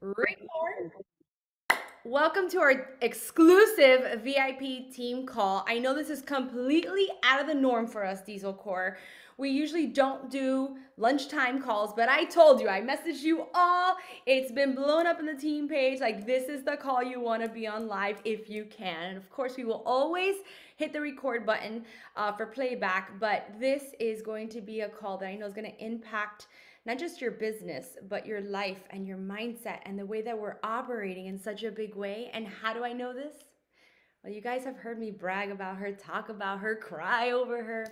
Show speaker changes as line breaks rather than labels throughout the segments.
Record. Welcome to our exclusive VIP team call. I know this is completely out of the norm for us, Diesel Core. We usually don't do lunchtime calls, but I told you, I messaged you all. It's been blown up in the team page. Like, this is the call you want to be on live if you can. And of course, we will always hit the record button uh, for playback, but this is going to be a call that I know is going to impact not just your business, but your life and your mindset and the way that we're operating in such a big way. And how do I know this? Well, you guys have heard me brag about her, talk about her, cry over her.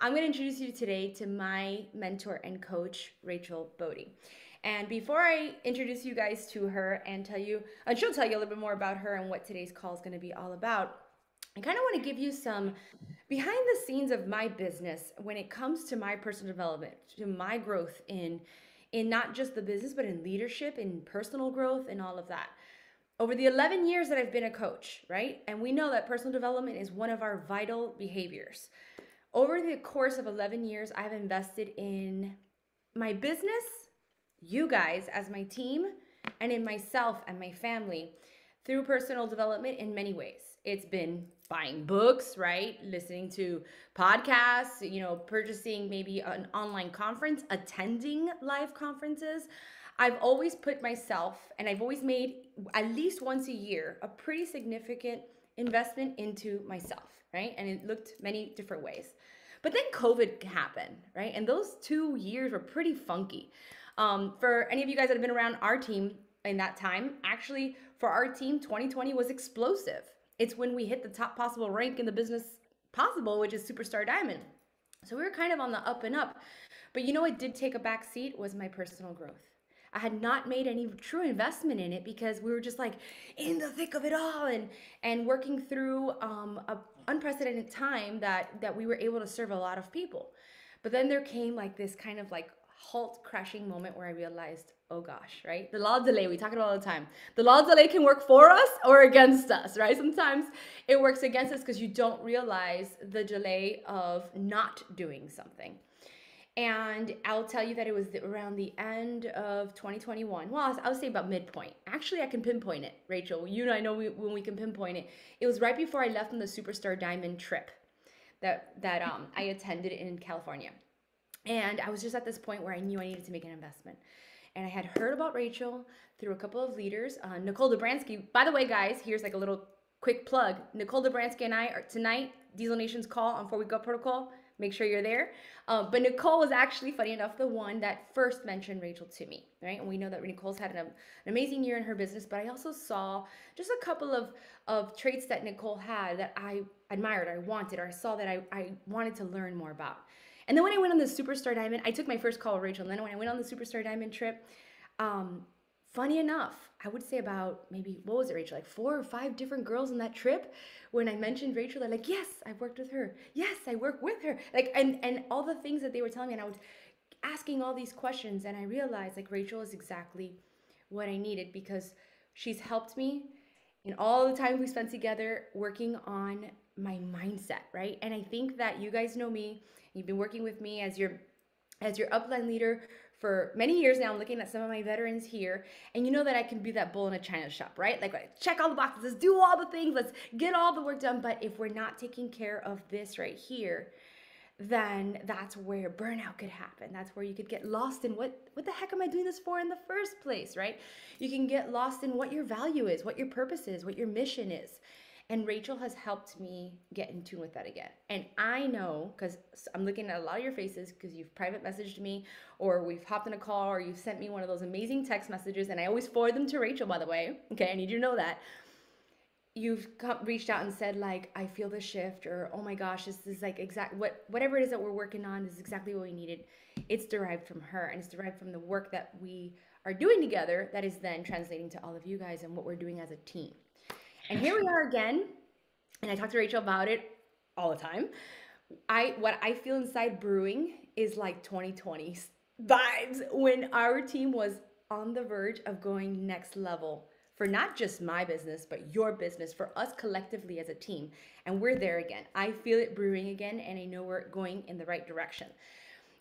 I'm going to introduce you today to my mentor and coach, Rachael Bodie. And before I introduce you guys to her and tell you, and she'll tell you a little bit more about her and what today's call is going to be all about, I kind of want to give you some behind the scenes of my business when it comes to my personal development, to my growth in in not just the business but in leadership, in personal growth and all of that. Over the 11 years that I've been a coach, right? And we know that personal development is one of our vital behaviors. Over the course of 11 years, I've invested in my business, you guys as my team, and in myself and my family through personal development in many ways. It's been buying books, right? Listening to podcasts, you know, purchasing maybe an online conference, attending live conferences. I've always put myself and I've always made at least once a year a pretty significant investment into myself, right? And it looked many different ways. But then COVID happened, right? And those two years were pretty funky. Um, for any of you guys that have been around our team in that time, actually, for our team, 2020 was explosive it's when we hit the top possible rank in the business possible, which is Superstar Diamond. So we were kind of on the up and up. But you know what did take a back seat was my personal growth. I had not made any true investment in it because we were just like in the thick of it all and and working through um, a unprecedented time that that we were able to serve a lot of people. But then there came like this kind of like halt crashing moment where I realized, oh gosh, right? The law of delay, we talk about all the time. The law of delay can work for us or against us, right? Sometimes it works against us because you don't realize the delay of not doing something. And I'll tell you that it was around the end of 2021. Well, I'll say about midpoint. Actually, I can pinpoint it, Rachael. You know, I know we, when we can pinpoint it. It was right before I left on the Superstar Diamond trip that that um, I attended in California. And I was just at this point where I knew I needed to make an investment. And I had heard about Rachael through a couple of leaders. Uh, Nicole Dobransky, by the way, guys, here's like a little quick plug. Nicole Dobransky and I are tonight, Diesel Nation's call on Four Week Gut Protocol. Make sure you're there. Uh, but Nicole was actually, funny enough, the one that first mentioned Rachael to me, right? And we know that Nicole's had an, an amazing year in her business, but I also saw just a couple of, of traits that Nicole had that I admired, I wanted, or I saw that I, I wanted to learn more about. And then when I went on the Superstar Diamond, I took my first call with Rachael. And then when I went on the Superstar Diamond trip, um, funny enough, I would say about maybe, what was it, Rachael? Like four or five different girls on that trip. When I mentioned Rachael, they're like, yes, I've worked with her. Yes, I work with her. Like, and, and all the things that they were telling me. And I was asking all these questions. And I realized like Rachael is exactly what I needed because she's helped me in all the time we spent together working on my mindset, right? And I think that you guys know me You've been working with me as your as your upline leader for many years now. I'm looking at some of my veterans here, and you know that I can be that bull in a china shop, right? Like, check all the boxes, let's do all the things, let's get all the work done. But if we're not taking care of this right here, then that's where burnout could happen. That's where you could get lost in what what the heck am I doing this for in the first place, right? You can get lost in what your value is, what your purpose is, what your mission is. And Rachael has helped me get in tune with that again. And I know because I'm looking at a lot of your faces because you've private messaged me or we've hopped in a call or you've sent me one of those amazing text messages. And I always forward them to Rachael, by the way. Okay, I need you to know that. You've reached out and said like I feel the shift or oh my gosh this is like exact what whatever it is that we're working on is exactly what we needed. It's derived from her and it's derived from the work that we are doing together that is then translating to all of you guys and what we're doing as a team. And here we are again. And I talk to Rachael about it all the time. I what I feel inside brewing is like 2020 vibes when our team was on the verge of going next level for not just my business, but your business, for us collectively as a team. And we're there again. I feel it brewing again, and I know we're going in the right direction.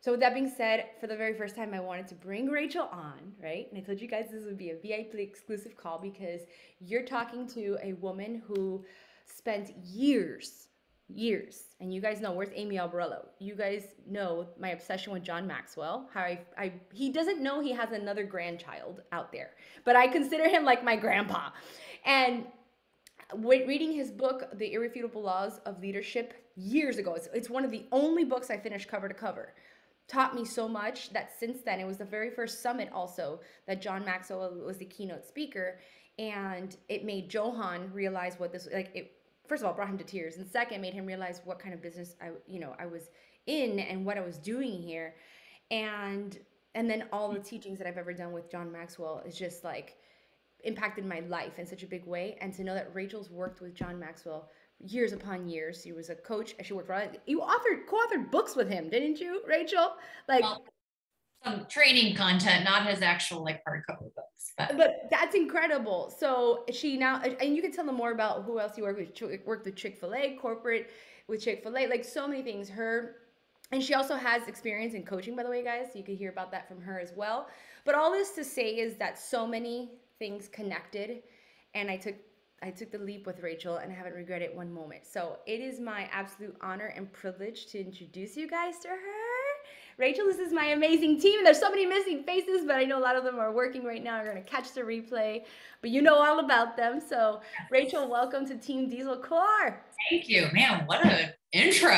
So with that being said, for the very first time, I wanted to bring Rachael on, right? And I told you guys this would be a VIP exclusive call because you're talking to a woman who spent years, years, and you guys know where's Amy Albarello. You guys know my obsession with John Maxwell. How I, I he doesn't know he has another grandchild out there, but I consider him like my grandpa. And reading his book, The Irrefutable Laws of Leadership, years ago. It's, it's one of the only books I finished cover to cover taught me so much that since then it was the very first summit also that John Maxwell was the keynote speaker. And it made Johan realize what this like it first of all brought him to tears. And second made him realize what kind of business I you know I was in and what I was doing here. And and then all the teachings that I've ever done with John Maxwell is just like impacted my life in such a big way. And to know that Rachael's worked with John Maxwell years upon years. He was a coach. She worked for. You authored co-authored books with him, didn't you, Rachael? Like well,
some training content, not his actual like hardcover books.
But. but that's incredible. So she now, and you can tell them more about who else you worked with. Worked with Chick Fil A, corporate with Chick Fil A, like so many things. Her. And she also has experience in coaching, by the way, guys. So you could hear about that from her as well. But all this to say is that so many things connected. And I took I took the leap with Rachael and I haven't regretted one moment. So it is my absolute honor and privilege to introduce you guys to her. Rachael, this is my amazing team. There's so many missing faces, but I know a lot of them are working right now. Are going to catch the replay, but you know all about them. So, Rachael, welcome to Team Diesel Core.
Thank you, man. What an intro,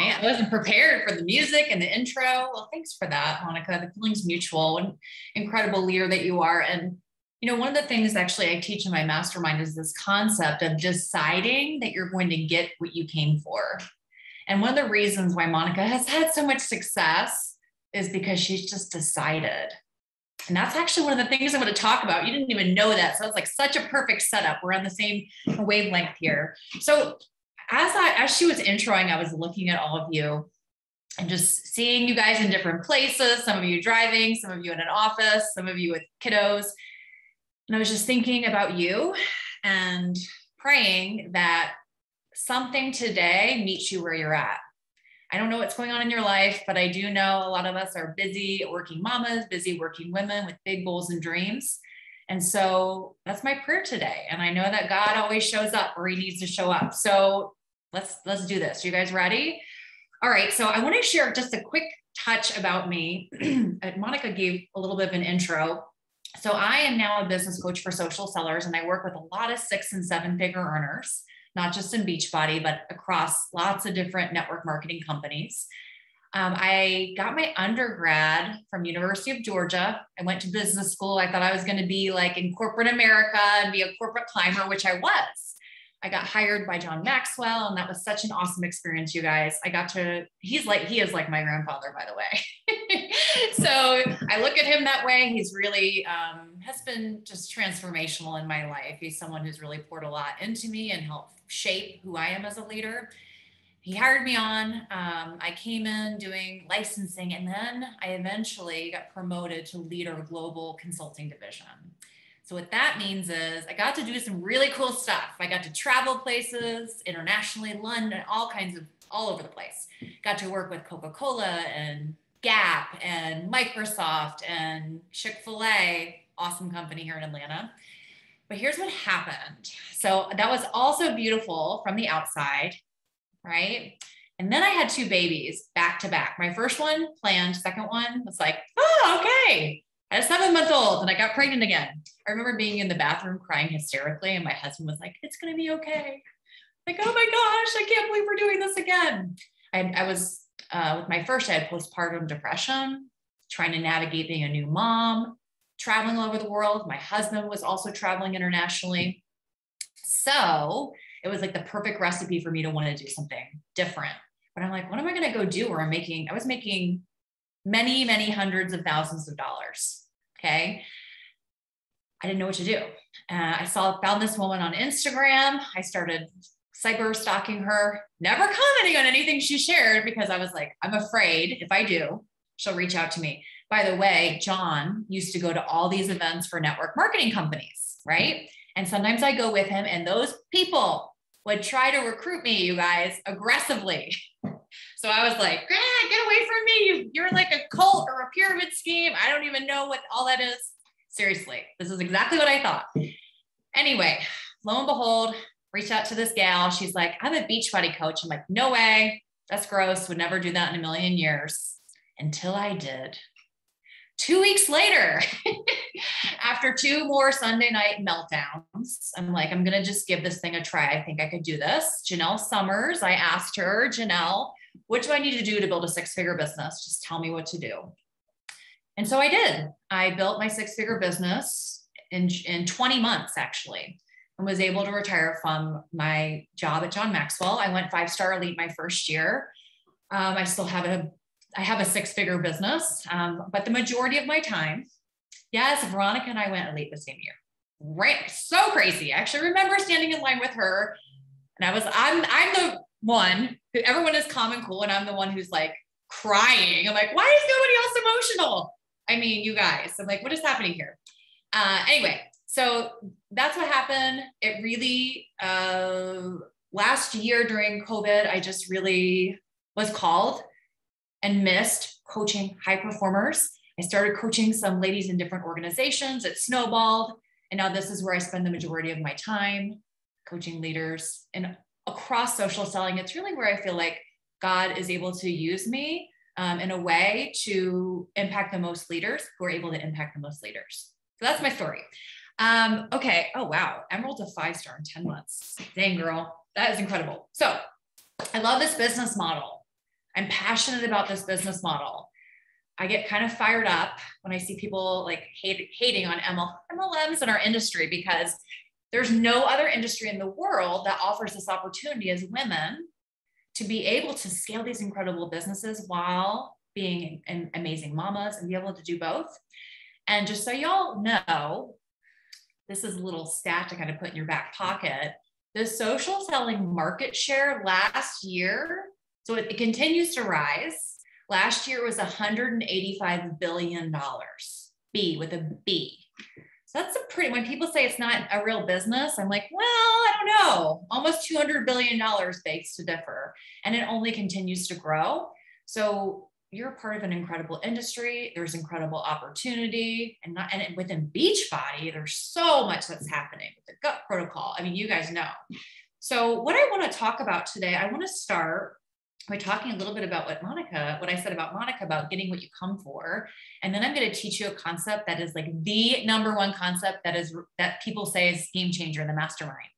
man. I wasn't prepared for the music and the intro. Well, thanks for that, Monica. The feeling's mutual. and incredible leader that you are, and you know, one of the things actually I teach in my mastermind is this concept of deciding that you're going to get what you came for. And one of the reasons why Monica has had so much success is because she's just decided. And that's actually one of the things I want to talk about. You didn't even know that. So it's like such a perfect setup. We're on the same wavelength here. So as I as she was introing, I was looking at all of you and just seeing you guys in different places, some of you driving, some of you in an office, some of you with kiddos. And I was just thinking about you and praying that something today meets you where you're at. I don't know what's going on in your life, but I do know a lot of us are busy working mamas, busy working women with big goals and dreams. And so that's my prayer today. And I know that God always shows up where he needs to show up. So let's let's do this. You guys ready? All right. So I want to share just a quick touch about me. Monica gave a little bit of an intro, so I am now a business coach for social sellers, and I work with a lot of six and seven figure earners, not just in Beachbody, but across lots of different network marketing companies. Um, I got my undergrad from University of Georgia. I went to business school. I thought I was going to be like in corporate America and be a corporate climber, which I was. I got hired by John Maxwell, and that was such an awesome experience, you guys. I got to, he's like, he is like my grandfather, by the way. so I look at him that way. He's really, um, has been just transformational in my life. He's someone who's really poured a lot into me and helped shape who I am as a leader. He hired me on. Um, I came in doing licensing, and then I eventually got promoted to lead our global consulting division. So what that means is I got to do some really cool stuff. I got to travel places internationally, London, all kinds of all over the place. Got to work with Coca-Cola and Gap and Microsoft and Chick-fil-A, awesome company here in Atlanta. But here's what happened. So that was also beautiful from the outside, right? And then I had two babies back to back. My first one planned, second one was like, oh, okay. I had a seven month old and I got pregnant again. I remember being in the bathroom crying hysterically, and my husband was like, It's going to be okay. Like, oh my gosh, I can't believe we're doing this again. I, I was uh, with my first, I had postpartum depression, trying to navigate being a new mom, traveling all over the world. My husband was also traveling internationally. So it was like the perfect recipe for me to want to do something different. But I'm like, what am I going to go do where I'm making, I was making many, many hundreds of thousands of dollars. Okay. I didn't know what to do. Uh, I saw, found this woman on Instagram. I started cyber stalking her, never commenting on anything she shared because I was like, I'm afraid if I do, she'll reach out to me. By the way, John used to go to all these events for network marketing companies, right? And sometimes I go with him, and those people would try to recruit me, you guys, aggressively. So I was like, ah, get away from me. You're like a cult or a pyramid scheme. I don't even know what all that is. Seriously, this is exactly what I thought. Anyway, lo and behold, reached out to this gal. She's like, I'm a beach Beachbody coach. I'm like, no way. That's gross. Would never do that in a million years until I did. Two weeks later, after two more Sunday night meltdowns, I'm like, I'm going to just give this thing a try. I think I could do this. Janelle Summers, I asked her, Janelle, what do I need to do to build a six figure business? Just tell me what to do. And so I did. I built my six figure business in, in 20 months, actually, and was able to retire from my job at John Maxwell. I went five star elite my first year. Um, I still have a I have a six figure business, um, but the majority of my time, yes, Veronica and I went elite the same year. Right. So crazy. I actually remember standing in line with her and I was, I'm, I'm the one who everyone is calm and cool. And I'm the one who's like crying. I'm like, why is nobody else emotional? I mean, you guys, I'm like, what is happening here? Uh, anyway, so that's what happened. It really, uh, last year during COVID, I just really was called and missed coaching high performers. I started coaching some ladies in different organizations. It snowballed. And now this is where I spend the majority of my time coaching leaders and across social selling. It's really where I feel like God is able to use me um, in a way to impact the most leaders who are able to impact the most leaders. So that's my story. Um, okay. Oh, wow. Emerald to five star in 10 months. Dang, girl. That is incredible. So I love this business model. I'm passionate about this business model. I get kind of fired up when I see people like hate, hating on ML, MLMs in our industry because there's no other industry in the world that offers this opportunity as women to be able to scale these incredible businesses while being an amazing mamas and be able to do both. And just so y'all know, this is a little stat to kind of put in your back pocket. The social selling market share last year so it, it continues to rise. Last year was $185 billion. B with a B. So that's a pretty, when people say it's not a real business, I'm like, well, I don't know. Almost $200 billion begs to differ. And it only continues to grow. So you're part of an incredible industry. There's incredible opportunity, and not and within Beachbody, there's so much that's happening with the gut protocol. I mean, you guys know. So, what I want to talk about today, I want to start by talking a little bit about what Monica, what I said about Monica about getting what you come for. And then I'm going to teach you a concept that is like the number one concept that is that people say is game changer in the mastermind.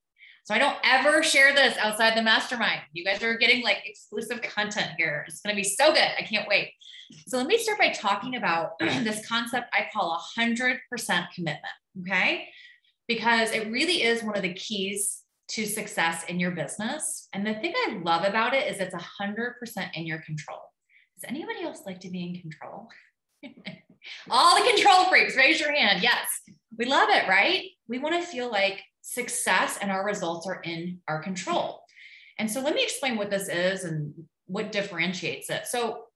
So I don't ever share this outside the mastermind. You guys are getting like exclusive content here. It's going to be so good. I can't wait. So let me start by talking about this concept I call a 100% commitment. Okay. Because it really is one of the keys to success in your business. And the thing I love about it is it's 100% in your control. Does anybody else like to be in control? All the control freaks, raise your hand. Yes, we love it, right? We want to feel like success and our results are in our control. And so let me explain what this is and what differentiates it. So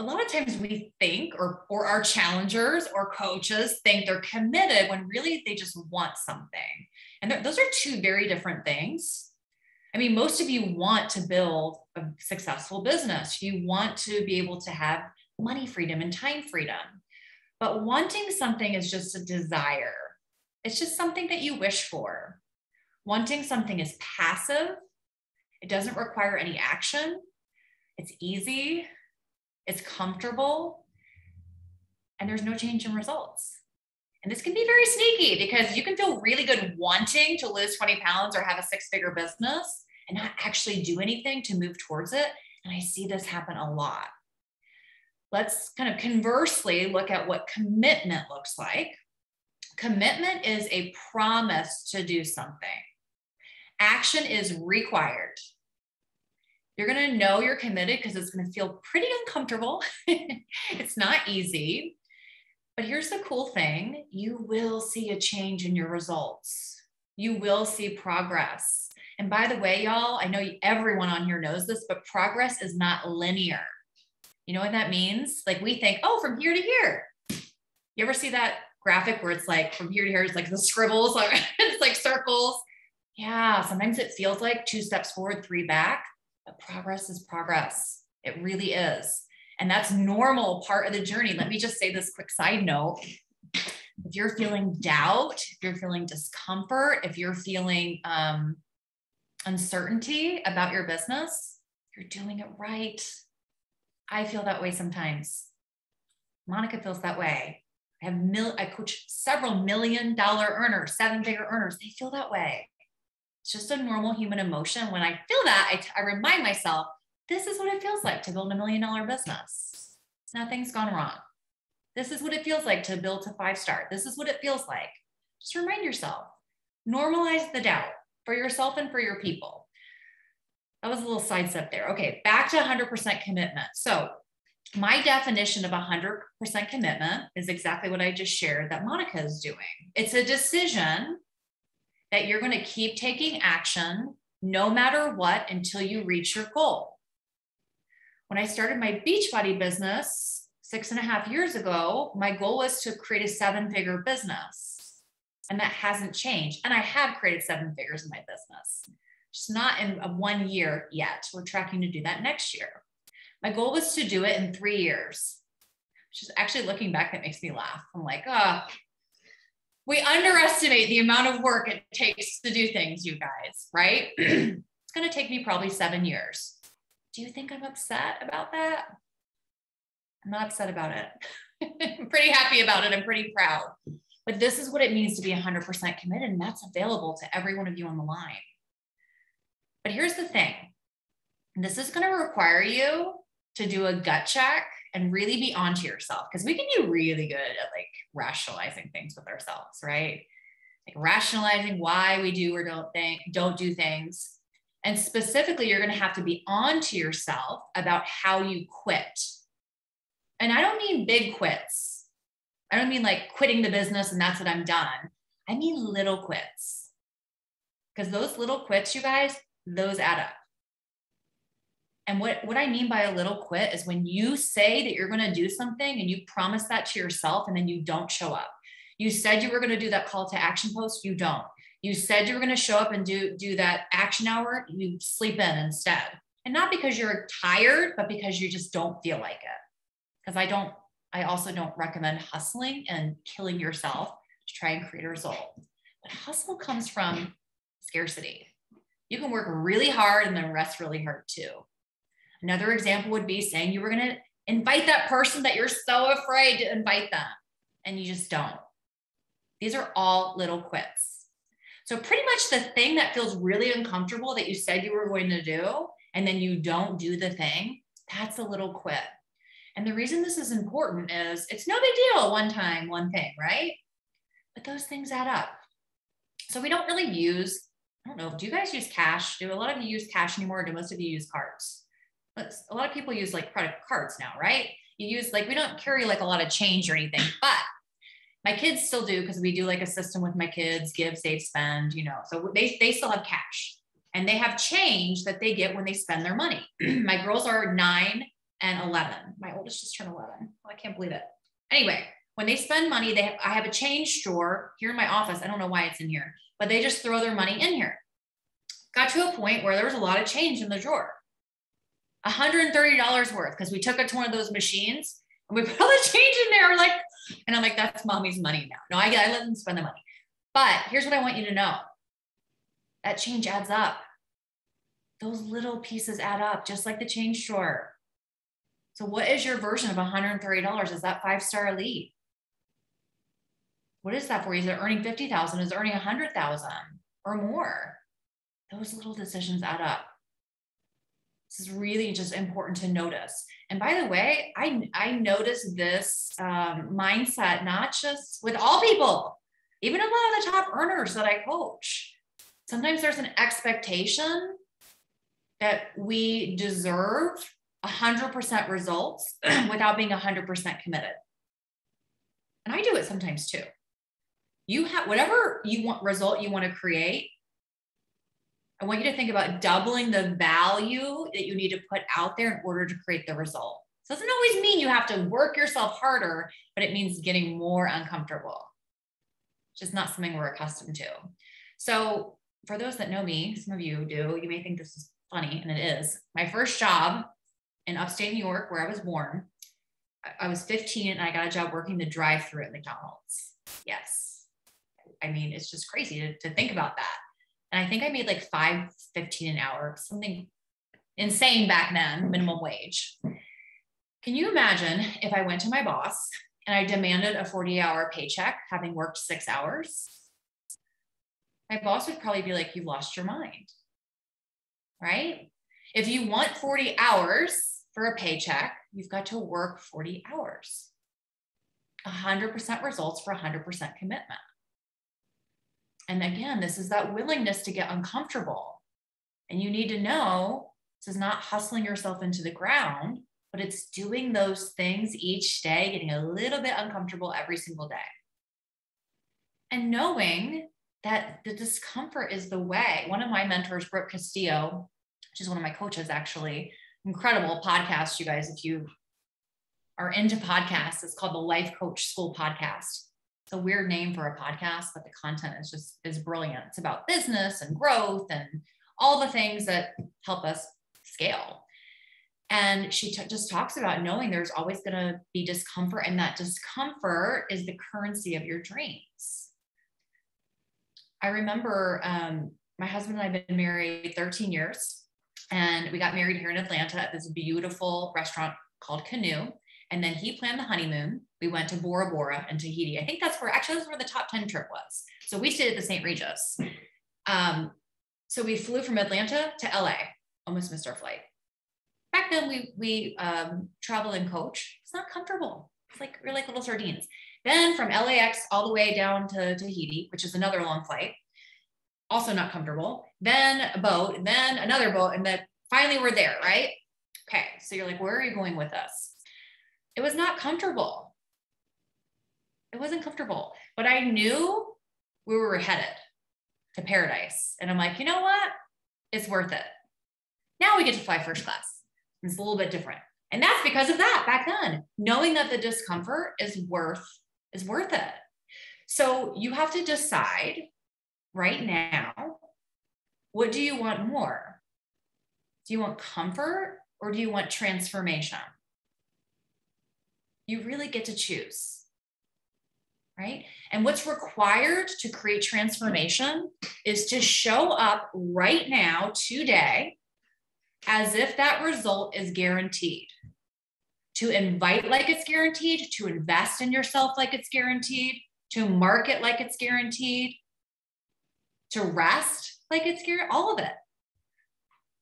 a lot of times we think or or our challengers or coaches think they're committed when really they just want something. And those are two very different things. I mean most of you want to build a successful business. You want to be able to have money freedom and time freedom. But wanting something is just a desire it's just something that you wish for wanting something is passive it doesn't require any action it's easy it's comfortable, and there's no change in results. And this can be very sneaky because you can feel really good wanting to lose 20 pounds or have a six figure business and not actually do anything to move towards it. And I see this happen a lot. Let's kind of conversely look at what commitment looks like. Commitment is a promise to do something, action is required. You're going to know you're committed because it's going to feel pretty uncomfortable. it's not easy. But here's the cool thing you will see a change in your results. You will see progress. And by the way, y'all, I know everyone on here knows this, but progress is not linear. You know what that means? Like we think, oh, from here to here. You ever see that graphic where it's like from here to here, it's like the scribbles, like it's like circles. Yeah, sometimes it feels like two steps forward, three back. But progress is progress. It really is. And that's normal part of the journey. Let me just say this quick side note. If you're feeling doubt, if you're feeling discomfort, if you're feeling um, uncertainty about your business, you're doing it right. I feel that way sometimes. Monica feels that way. I have mil- I coach several million dollar earners, seven figure earners. They feel that way. It's just a normal human emotion. When I feel that, I, t- I remind myself, this is what it feels like to build a million dollar business. Nothing's gone wrong. This is what it feels like to build to five star. This is what it feels like. Just remind yourself, normalize the doubt for yourself and for your people. That was a little sidestep there. Okay, back to 100% commitment. So, my definition of 100% commitment is exactly what I just shared that Monica is doing. It's a decision that you're going to keep taking action no matter what until you reach your goal. When I started my Beachbody business six and a half years ago, my goal was to create a seven figure business. And that hasn't changed. And I have created seven figures in my business, just not in one year yet. We're tracking to do that next year. My goal was to do it in three years, which is actually looking back, that makes me laugh. I'm like, oh, we underestimate the amount of work it takes to do things, you guys, right? it's going to take me probably seven years do you think I'm upset about that? I'm not upset about it. I'm pretty happy about it. I'm pretty proud. But this is what it means to be 100% committed, and that's available to every one of you on the line. But here's the thing this is going to require you to do a gut check and really be onto yourself because we can be really good at like rationalizing things with ourselves, right? Like rationalizing why we do or don't think, don't do things. And specifically, you're going to have to be on to yourself about how you quit. And I don't mean big quits. I don't mean like quitting the business and that's what I'm done. I mean little quits. Because those little quits, you guys, those add up. And what, what I mean by a little quit is when you say that you're going to do something and you promise that to yourself and then you don't show up. You said you were going to do that call to action post, you don't. You said you were going to show up and do do that action hour, you sleep in instead. And not because you're tired, but because you just don't feel like it. Because I don't I also don't recommend hustling and killing yourself to try and create a result. But hustle comes from scarcity. You can work really hard and then rest really hard too. Another example would be saying you were going to invite that person that you're so afraid to invite them and you just don't. These are all little quits. So, pretty much the thing that feels really uncomfortable that you said you were going to do, and then you don't do the thing, that's a little quit. And the reason this is important is it's no big deal one time, one thing, right? But those things add up. So, we don't really use, I don't know, do you guys use cash? Do a lot of you use cash anymore? Or do most of you use cards? A lot of people use like credit cards now, right? You use like, we don't carry like a lot of change or anything, but my kids still do because we do like a system with my kids give save spend you know so they, they still have cash. And they have change that they get when they spend their money. My girls are 9 and 11 my oldest just turned 11 oh, i can't believe it. Anyway when they spend money they have, i have a change drawer here in my office. I don't know why it's in here but they just throw their money in here. Got to a point where there was a lot of change in the drawer $130 worth because we took it to one of those machines and we put all the change in there. We're like, and I'm like, that's mommy's money now. No, I I let them spend the money. But here's what I want you to know that change adds up. Those little pieces add up, just like the change drawer. So, what is your version of $130? Is that five star elite? What is that for you? Is it earning 50,000? Is it earning 100,000 or more? Those little decisions add up. This is really just important to notice. And by the way, I, I noticed this um, mindset, not just with all people, even a lot of the top earners that I coach. Sometimes there's an expectation that we deserve 100% results without being 100% committed. And I do it sometimes too. You have whatever you want result you want to create, I want you to think about doubling the value that you need to put out there in order to create the result. So it doesn't always mean you have to work yourself harder, but it means getting more uncomfortable, is not something we're accustomed to. So for those that know me, some of you do, you may think this is funny, and it is. My first job in upstate New York, where I was born. I was 15 and I got a job working the drive through at McDonald's. Yes. I mean, it's just crazy to, to think about that. And I think I made like 515 an hour, something insane back then, minimum wage. Can you imagine if I went to my boss and I demanded a 40 hour paycheck, having worked six hours? My boss would probably be like, You lost your mind. Right? If you want 40 hours for a paycheck, you've got to work 40 hours. 100% results for 100% commitment. And again, this is that willingness to get uncomfortable. And you need to know this is not hustling yourself into the ground, but it's doing those things each day, getting a little bit uncomfortable every single day. And knowing that the discomfort is the way. One of my mentors, Brooke Castillo, she's one of my coaches, actually, incredible podcast, you guys, if you are into podcasts, it's called the Life Coach School Podcast. It's a weird name for a podcast, but the content is just is brilliant. It's about business and growth and all the things that help us scale. And she t- just talks about knowing there's always going to be discomfort, and that discomfort is the currency of your dreams. I remember um, my husband and I have been married 13 years, and we got married here in Atlanta at this beautiful restaurant called Canoe. And then he planned the honeymoon. We went to Bora Bora and Tahiti. I think that's where actually that's where the top 10 trip was. So we stayed at the St. Regis. Um, so we flew from Atlanta to LA, almost missed our flight. Back then we we um, travel and coach. It's not comfortable. It's like we're like little sardines. Then from LAX all the way down to Tahiti, which is another long flight, also not comfortable. Then a boat, then another boat, and then finally we're there, right? Okay, so you're like, where are you going with us? it was not comfortable. It wasn't comfortable, but I knew we were headed to paradise. And I'm like, you know what? It's worth it. Now we get to fly first class. It's a little bit different. And that's because of that back then, knowing that the discomfort is worth is worth it. So you have to decide right now, what do you want more? Do you want comfort or do you want transformation? you really get to choose. Right. And what's required to create transformation is to show up right now, today, as if that result is guaranteed. To invite like it's guaranteed, to invest in yourself like it's guaranteed, to market like it's guaranteed, to rest like it's guaranteed, all of it.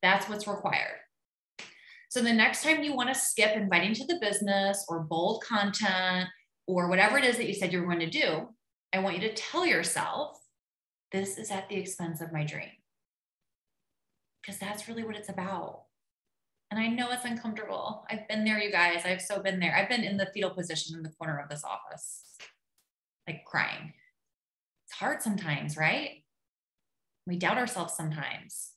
That's what's required. So the next time you want to skip inviting to the business or bold content or whatever it is that you said you're going to do, I want you to tell yourself, this is at the expense of my dream. Because that's really what it's about. And I know it's uncomfortable. I've been there, you guys. I've so been there. I've been in the fetal position in the corner of this office, like crying. It's hard sometimes, right? We doubt ourselves sometimes,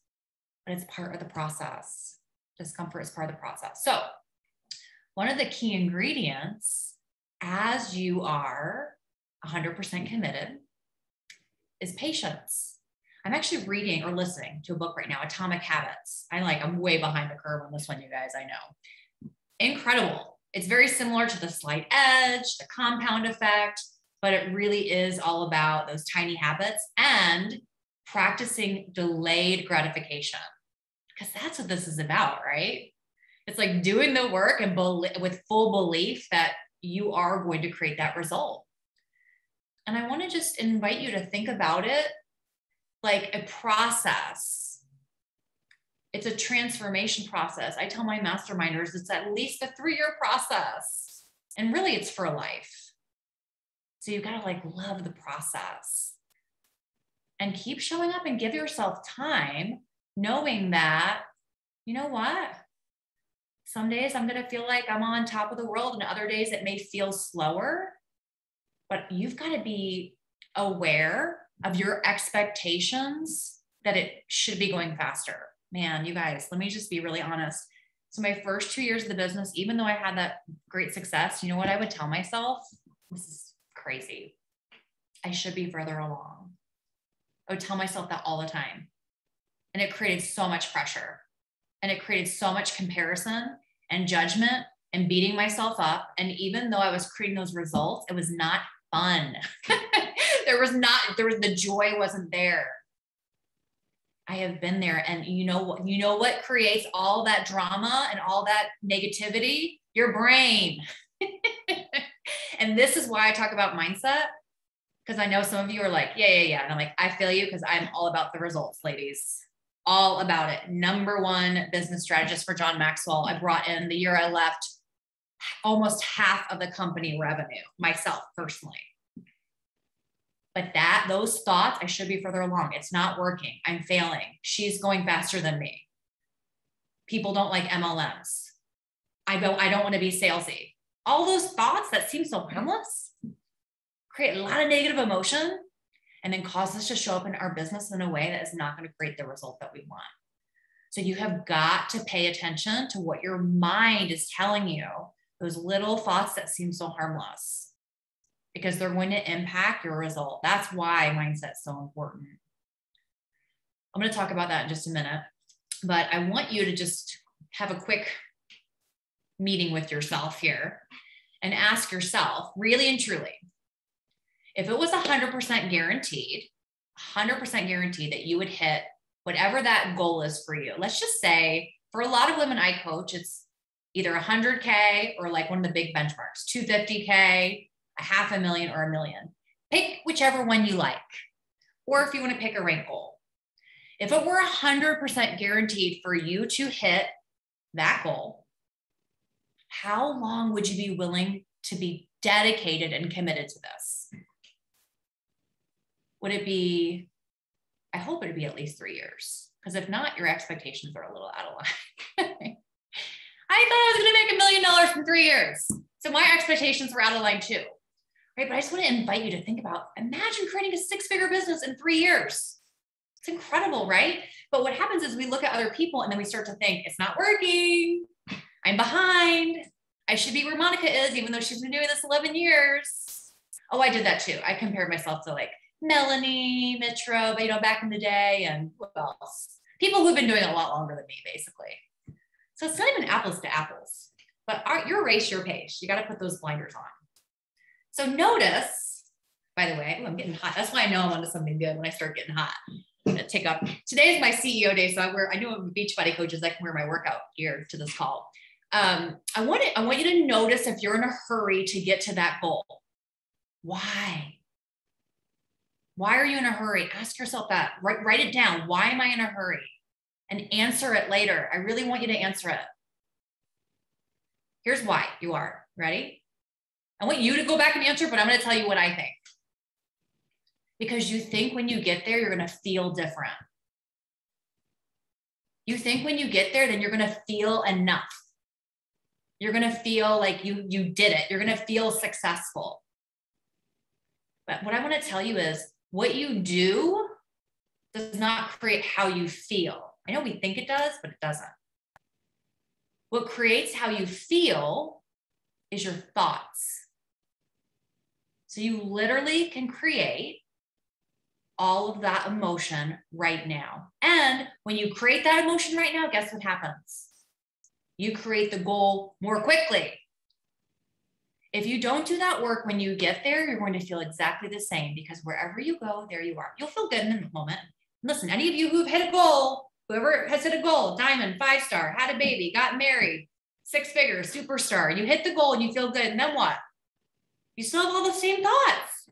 but it's part of the process discomfort is part of the process. So, one of the key ingredients as you are 100% committed is patience. I'm actually reading or listening to a book right now, Atomic Habits. I like, I'm way behind the curve on this one, you guys, I know. Incredible. It's very similar to the slight edge, the compound effect, but it really is all about those tiny habits and practicing delayed gratification because that's what this is about, right? It's like doing the work and with full belief that you are going to create that result. And I want to just invite you to think about it like a process. It's a transformation process. I tell my masterminders it's at least a three year process. And really, it's for life. So you've got to like love the process and keep showing up and give yourself time knowing that, you know what? Some days I'm going to feel like I'm on top of the world, and other days it may feel slower. But you've got to be aware of your expectations that it should be going faster. Man, you guys, let me just be really honest. So, my first two years of the business, even though I had that great success, you know what I would tell myself? This is crazy. I should be further along. I would tell myself that all the time. And it created so much pressure and it created so much comparison. And judgment and beating myself up. And even though I was creating those results, it was not fun. there was not, there was the joy wasn't there. I have been there. And you know what, you know what creates all that drama and all that negativity? Your brain. and this is why I talk about mindset. Because I know some of you are like, yeah, yeah, yeah. And I'm like, I feel you because I'm all about the results, ladies. All about it. Number one business strategist for John Maxwell. I brought in the year I left almost half of the company revenue myself personally. But that, those thoughts, I should be further along. It's not working. I'm failing. She's going faster than me. People don't like MLMs. I don't, I don't want to be salesy. All those thoughts that seem so harmless create a lot of negative emotion and then cause us to show up in our business in a way that is not going to create the result that we want. So you have got to pay attention to what your mind is telling you, those little thoughts that seem so harmless because they're going to impact your result. That's why mindset's so important. I'm going to talk about that in just a minute, but I want you to just have a quick meeting with yourself here and ask yourself, really and truly, if it was 100% guaranteed, 100% guaranteed that you would hit whatever that goal is for you. Let's just say for a lot of women I coach, it's either 100K or like one of the big benchmarks, 250K, a half a million or a million. Pick whichever one you like, or if you want to pick a rank goal. If it were 100% guaranteed for you to hit that goal, how long would you be willing to be dedicated and committed to this? Would it be, I hope it'd be at least three years, because if not, your expectations are a little out of line. I thought I was going to make a million dollars in three years. So my expectations were out of line too right? But I just want to invite you to think about imagine creating a six figure business in three years. It's incredible, right? But what happens is we look at other people and then we start to think, it's not working. I'm behind. I should be where Monica is, even though she's been doing this 11 years. Oh, I did that too. I compared myself to like Melanie Mitro, but you know, back in the day, and what else? People who've been doing it a lot longer than me, basically. So it's not even apples to apples. But our, your race, your pace. You got to put those blinders on. So notice, by the way, I'm getting hot. That's why I know I'm onto something good when I start getting hot. I'm gonna take up. Today is my CEO day, so I wear. I know I'm Beachbody coaches. I can wear my workout gear to this call. Um, I want it. I want you to notice if you're in a hurry to get to that goal. Why? Why are you in a hurry? Ask yourself that. Write, write it down. Why am I in a hurry? And answer it later. I really want you to answer it. Here's why you are. Ready? I want you to go back and answer, but I'm going to tell you what I think. Because you think when you get there, you're going to feel different. You think when you get there, then you're going to feel enough. You're going to feel like you you did it. You're going to feel successful. But what I want to tell you is what you do does not create how you feel. I know we think it does, but it doesn't. What creates how you feel is your thoughts. So you literally can create all of that emotion right now. And when you create that emotion right now, guess what happens? You create the goal more quickly. If you don't do that work when you get there, you're going to feel exactly the same because wherever you go, there you are. You'll feel good in the moment. Listen, any of you who've hit a goal, whoever has hit a goal, diamond, five star, had a baby, got married, six figure, superstar, you hit the goal and you feel good. And then what? You still have all the same thoughts.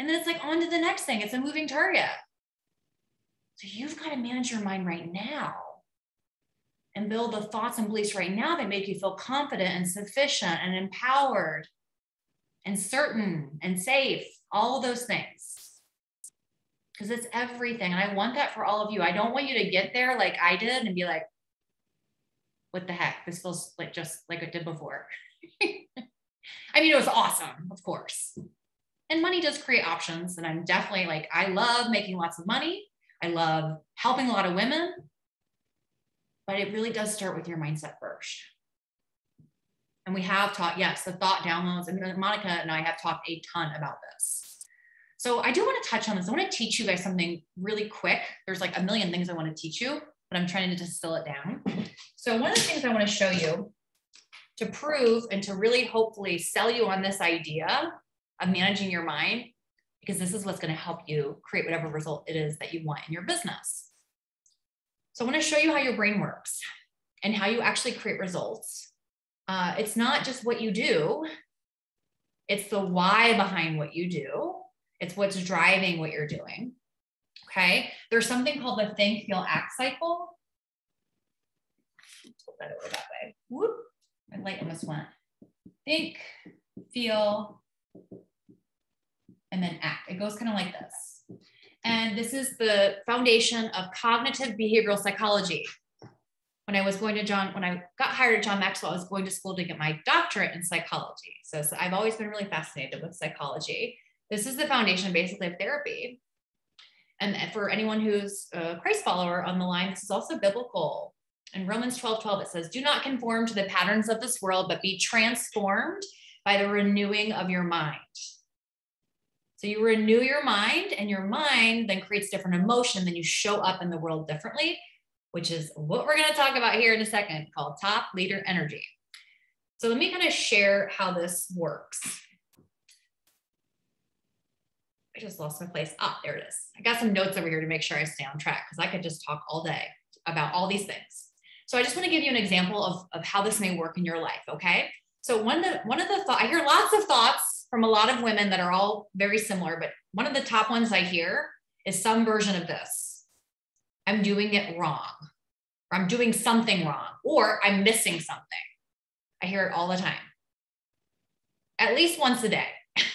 And then it's like on to the next thing. It's a moving target. So you've got to manage your mind right now and build the thoughts and beliefs right now that make you feel confident and sufficient and empowered and certain and safe, all those things. Because it's everything. And I want that for all of you. I don't want you to get there like I did and be like, what the heck? This feels like just like it did before. I mean, it was awesome, of course. And money does create options. And I'm definitely like, I love making lots of money. I love helping a lot of women. But it really does start with your mindset first. And we have taught, yes, the thought downloads. And Monica and I have talked a ton about this. So I do want to touch on this. I want to teach you guys something really quick. There's like a million things I want to teach you, but I'm trying to distill it down. So one of the things I want to show you to prove and to really hopefully sell you on this idea of managing your mind, because this is what's going to help you create whatever result it is that you want in your business. So I want to show you how your brain works and how you actually create results. Uh, it's not just what you do, it's the why behind what you do. It's what's driving what you're doing. Okay. There's something called the think, feel, act cycle. Put that over that way. Whoop. My light almost went. Think, feel, and then act. It goes kind of like this. And this is the foundation of cognitive behavioral psychology. When I was going to John, when I got hired at John Maxwell, I was going to school to get my doctorate in psychology. So, so I've always been really fascinated with psychology. This is the foundation basically of therapy. And for anyone who's a Christ follower on the line, this is also biblical. In Romans 12 12, it says, Do not conform to the patterns of this world, but be transformed by the renewing of your mind. So you renew your mind, and your mind then creates different emotion. Then you show up in the world differently, which is what we're going to talk about here in a second called top leader energy. So let me kind of share how this works. I just lost my place. Ah, there it is. I got some notes over here to make sure I stay on track because I could just talk all day about all these things. So I just want to give you an example of, of how this may work in your life. Okay. So one of the one of the thought I hear lots of thoughts from a lot of women that are all very similar, but one of the top ones I hear is some version of this. I'm doing it wrong, or I'm doing something wrong, or I'm missing something. I hear it all the time. At least once a day.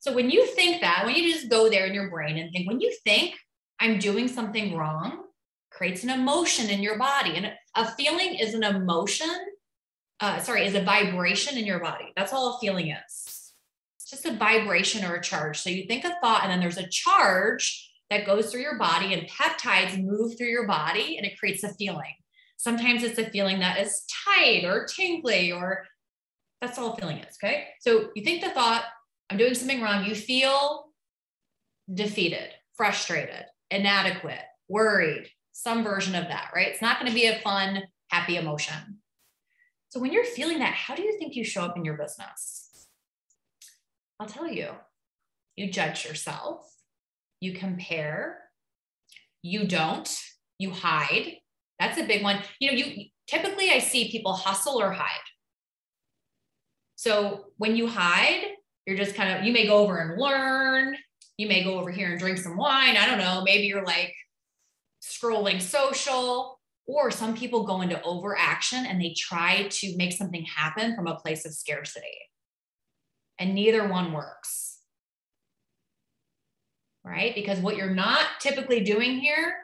So when you think that, when you just go there in your brain and think, when you think I'm doing something wrong, creates an emotion in your body. And a feeling is an emotion, uh, sorry, is a vibration in your body. That's all a feeling is. Just a vibration or a charge. So you think a thought, and then there's a charge that goes through your body, and peptides move through your body, and it creates a feeling. Sometimes it's a feeling that is tight or tingly, or that's all feeling is. Okay. So you think the thought, I'm doing something wrong, you feel defeated, frustrated, inadequate, worried, some version of that, right? It's not going to be a fun, happy emotion. So when you're feeling that, how do you think you show up in your business? I'll tell you. You judge yourself, you compare, you don't, you hide. That's a big one. You know, you typically I see people hustle or hide. So when you hide, you're just kind of, you may go over and learn. You may go over here and drink some wine. I don't know. Maybe you're like scrolling social, or some people go into overaction and they try to make something happen from a place of scarcity. And neither one works. Right? Because what you're not typically doing here,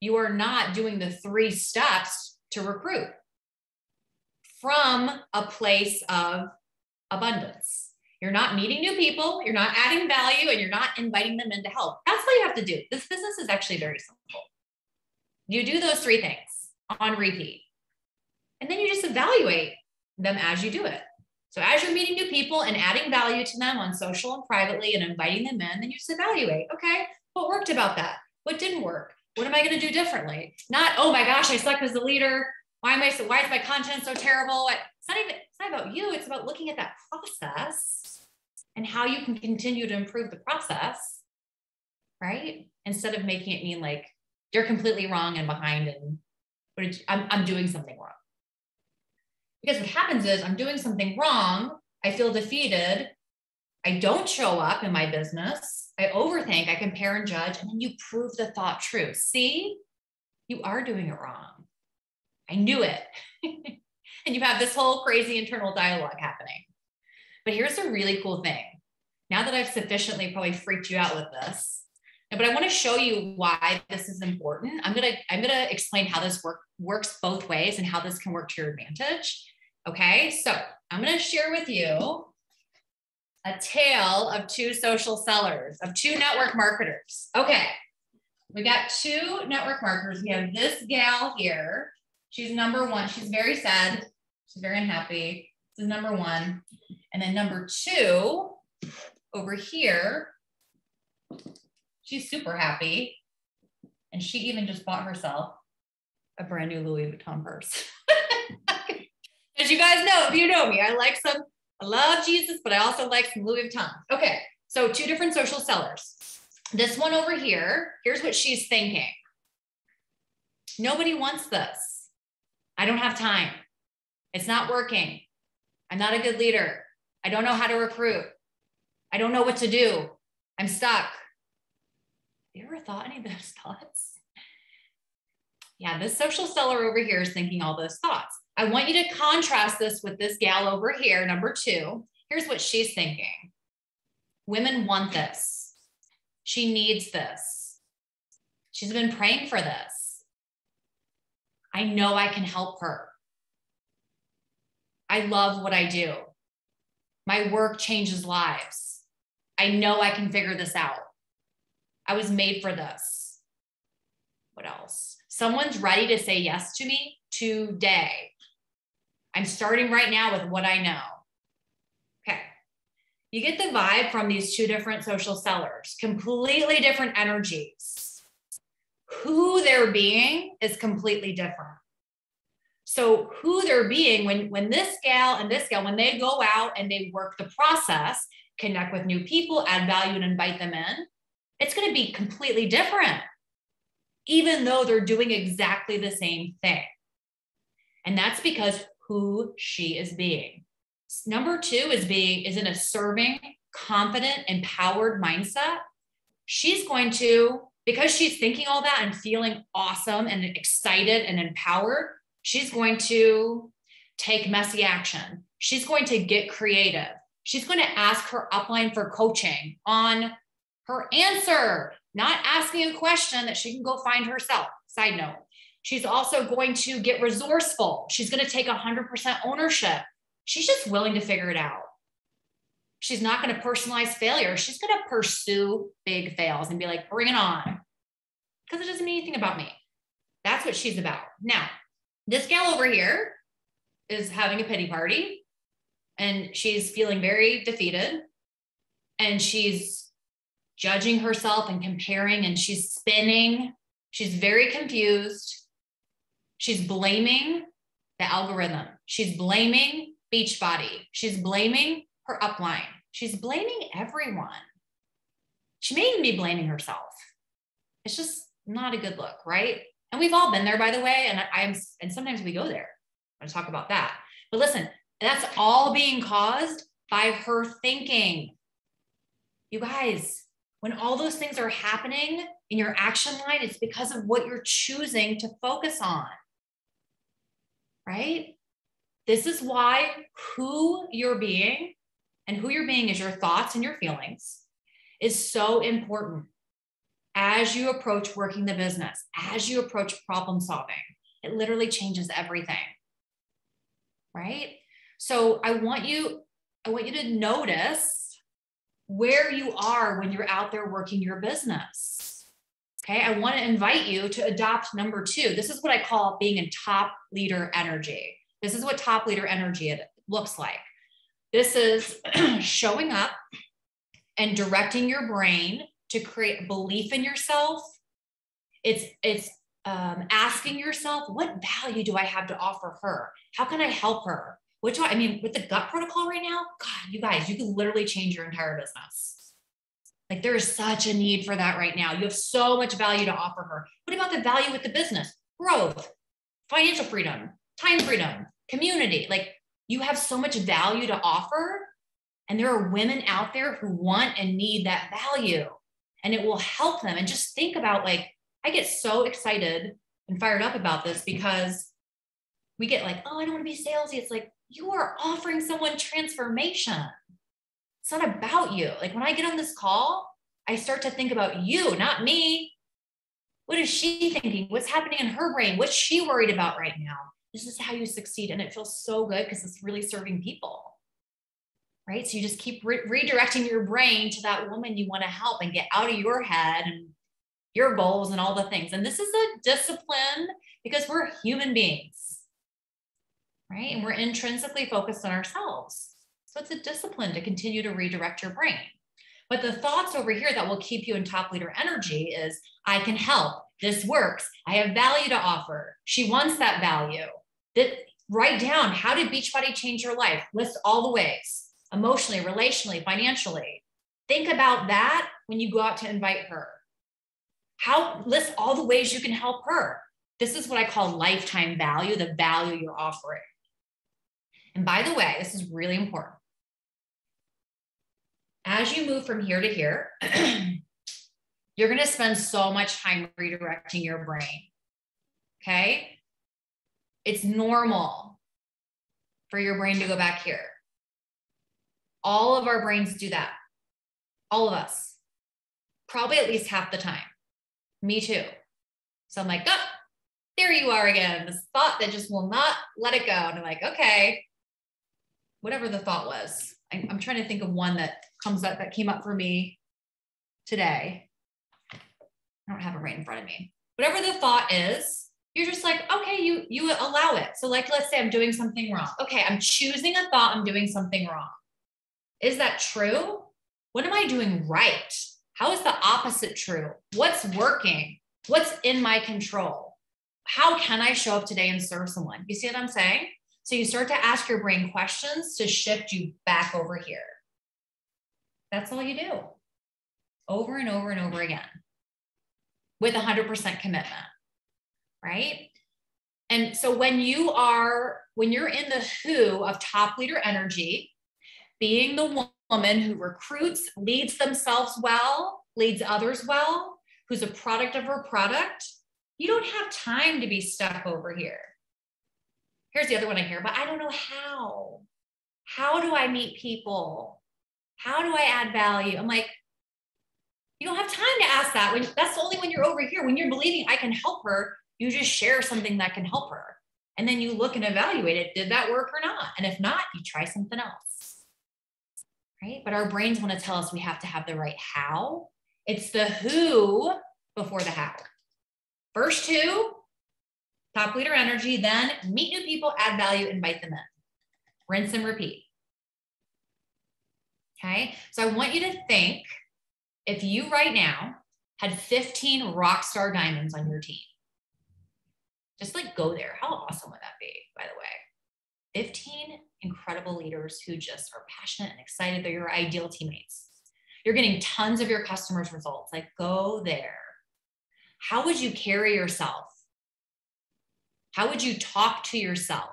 you are not doing the three steps to recruit from a place of abundance. You're not meeting new people, you're not adding value, and you're not inviting them in to help. That's what you have to do. This business is actually very simple. You do those three things on repeat, and then you just evaluate them as you do it. So as you're meeting new people and adding value to them on social and privately and inviting them in, then you just evaluate, okay, what worked about that? What didn't work? What am I going to do differently? Not, oh my gosh, I suck as a leader. Why am I so, why is my content so terrible? It's not even, it's not about you. It's about looking at that process and how you can continue to improve the process, right? Instead of making it mean like you're completely wrong and behind and I'm, I'm doing something wrong. Because what happens is I'm doing something wrong, I feel defeated, I don't show up in my business, I overthink, I compare and judge, and then you prove the thought true. See, you are doing it wrong. I knew it. and you have this whole crazy internal dialogue happening. But here's a really cool thing. Now that I've sufficiently probably freaked you out with this, but I want to show you why this is important. I'm gonna I'm gonna explain how this work works both ways and how this can work to your advantage. Okay, so I'm gonna share with you a tale of two social sellers, of two network marketers. Okay, we got two network marketers. We have this gal here. She's number one. She's very sad. She's very unhappy. This is number one. And then number two, over here, she's super happy. And she even just bought herself a brand new Louis Vuitton purse. As you guys know, if you know me, I like some, I love Jesus, but I also like some Louis Vuitton. Okay, so two different social sellers. This one over here, here's what she's thinking. Nobody wants this. I don't have time. It's not working. I'm not a good leader. I don't know how to recruit. I don't know what to do. I'm stuck. You ever thought any of those thoughts? Yeah, this social seller over here is thinking all those thoughts. I want you to contrast this with this gal over here, number two. Here's what she's thinking Women want this. She needs this. She's been praying for this. I know I can help her. I love what I do. My work changes lives. I know I can figure this out. I was made for this. What else? Someone's ready to say yes to me today. I'm starting right now with what I know. Okay. You get the vibe from these two different social sellers, completely different energies. Who they're being is completely different. So who they're being when when this gal and this gal when they go out and they work the process, connect with new people, add value and invite them in, it's going to be completely different. Even though they're doing exactly the same thing. And that's because who she is being. Number 2 is being is in a serving, confident, empowered mindset. She's going to because she's thinking all that and feeling awesome and excited and empowered, She's going to take messy action. She's going to get creative. She's going to ask her upline for coaching on her answer, not asking a question that she can go find herself. Side note. She's also going to get resourceful. She's going to take 100% ownership. She's just willing to figure it out. She's not going to personalize failure. She's going to pursue big fails and be like, bring it on. Because it doesn't mean anything about me. That's what she's about. Now, this gal over here is having a pity party and she's feeling very defeated and she's judging herself and comparing and she's spinning. She's very confused. She's blaming the algorithm. She's blaming Beachbody. She's blaming her upline. She's blaming everyone. She may even be blaming herself. It's just not a good look, right? And we've all been there, by the way. And I'm, and sometimes we go there. I'm to talk about that. But listen, that's all being caused by her thinking. You guys, when all those things are happening in your action line, it's because of what you're choosing to focus on. Right? This is why who you're being and who you're being is your thoughts and your feelings is so important as you approach working the business, as you approach problem solving. It literally changes everything. Right? So I want you I want you to notice where you are when you're out there working your business. Okay? I want to invite you to adopt number 2. This is what I call being in top leader energy. This is what top leader energy looks like. This is showing up and directing your brain to create belief in yourself. It's it's um, asking yourself, what value do I have to offer her? How can I help her? Which I mean, with the gut protocol right now, God, you guys, you can literally change your entire business. Like there is such a need for that right now. You have so much value to offer her. What about the value with the business? Growth, financial freedom, time freedom, community. Like you have so much value to offer. And there are women out there who want and need that value and it will help them. And just think about like, I get so excited and fired up about this because we get like, oh, I don't want to be salesy. It's like, you are offering someone transformation. It's not about you. Like when I get on this call, I start to think about you, not me. What is she thinking? What's happening in her brain? What's she worried about right now? This is how you succeed. And it feels so good because it's really serving people right? So you just keep re- redirecting your brain to that woman you want to help and get out of your head and your goals and all the things. And this is a discipline because we're human beings, right? And we're intrinsically focused on ourselves. So it's a discipline to continue to redirect your brain. But the thoughts over here that will keep you in top leader energy is I can help. This works. I have value to offer. She wants that value. That write down how did Beachbody change your life? List all the ways emotionally, relationally, financially. Think about that when you go out to invite her. How list all the ways you can help her. This is what I call lifetime value, the value you're offering. And by the way, this is really important. As you move from here to here, you're going to spend so much time redirecting your brain. Okay. It's normal for your brain to go back here. All of our brains do that. All of us. Probably at least half the time. Me too. So I'm like, oh, there you are again. This thought that just will not let it go. And I'm like, okay, whatever the thought was. I, I'm trying to think of one that comes up that came up for me today. I don't have it right in front of me. Whatever the thought is, you're just like, okay, you you allow it. So like let's say I'm doing something wrong. Okay, I'm choosing a thought, I'm doing something wrong. Is that true? What am I doing right? How is the opposite true? What's working? What's in my control? How can I show up today and serve someone? You see what I'm saying? So you start to ask your brain questions to shift you back over here. That's all you do over and over and over again with 100% commitment, right? And so when you are, when you're in the who of top leader energy, being the woman who recruits, leads themselves well, leads others well, who's a product of her product, you don't have time to be stuck over here. Here's the other one I hear, but I don't know how. How do I meet people? How do I add value? I'm like, you don't have time to ask that. When that's only when you're over here. When you're believing I can help her, you just share something that can help her. And then you look and evaluate it. Did that work or not? And if not, you try something else. Right. But our brains want to tell us we have to have the right how. It's the who before the how. First two, top leader energy, then meet new people, add value, invite them in. Rinse and repeat. Okay. So I want you to think if you right now had 15 rock star diamonds on your team, just like go there. How awesome would that be, by the way? 15 incredible leaders who just are passionate and excited. They're your ideal teammates. You're getting tons of your customers' results. Like, go there. How would you carry yourself? How would you talk to yourself?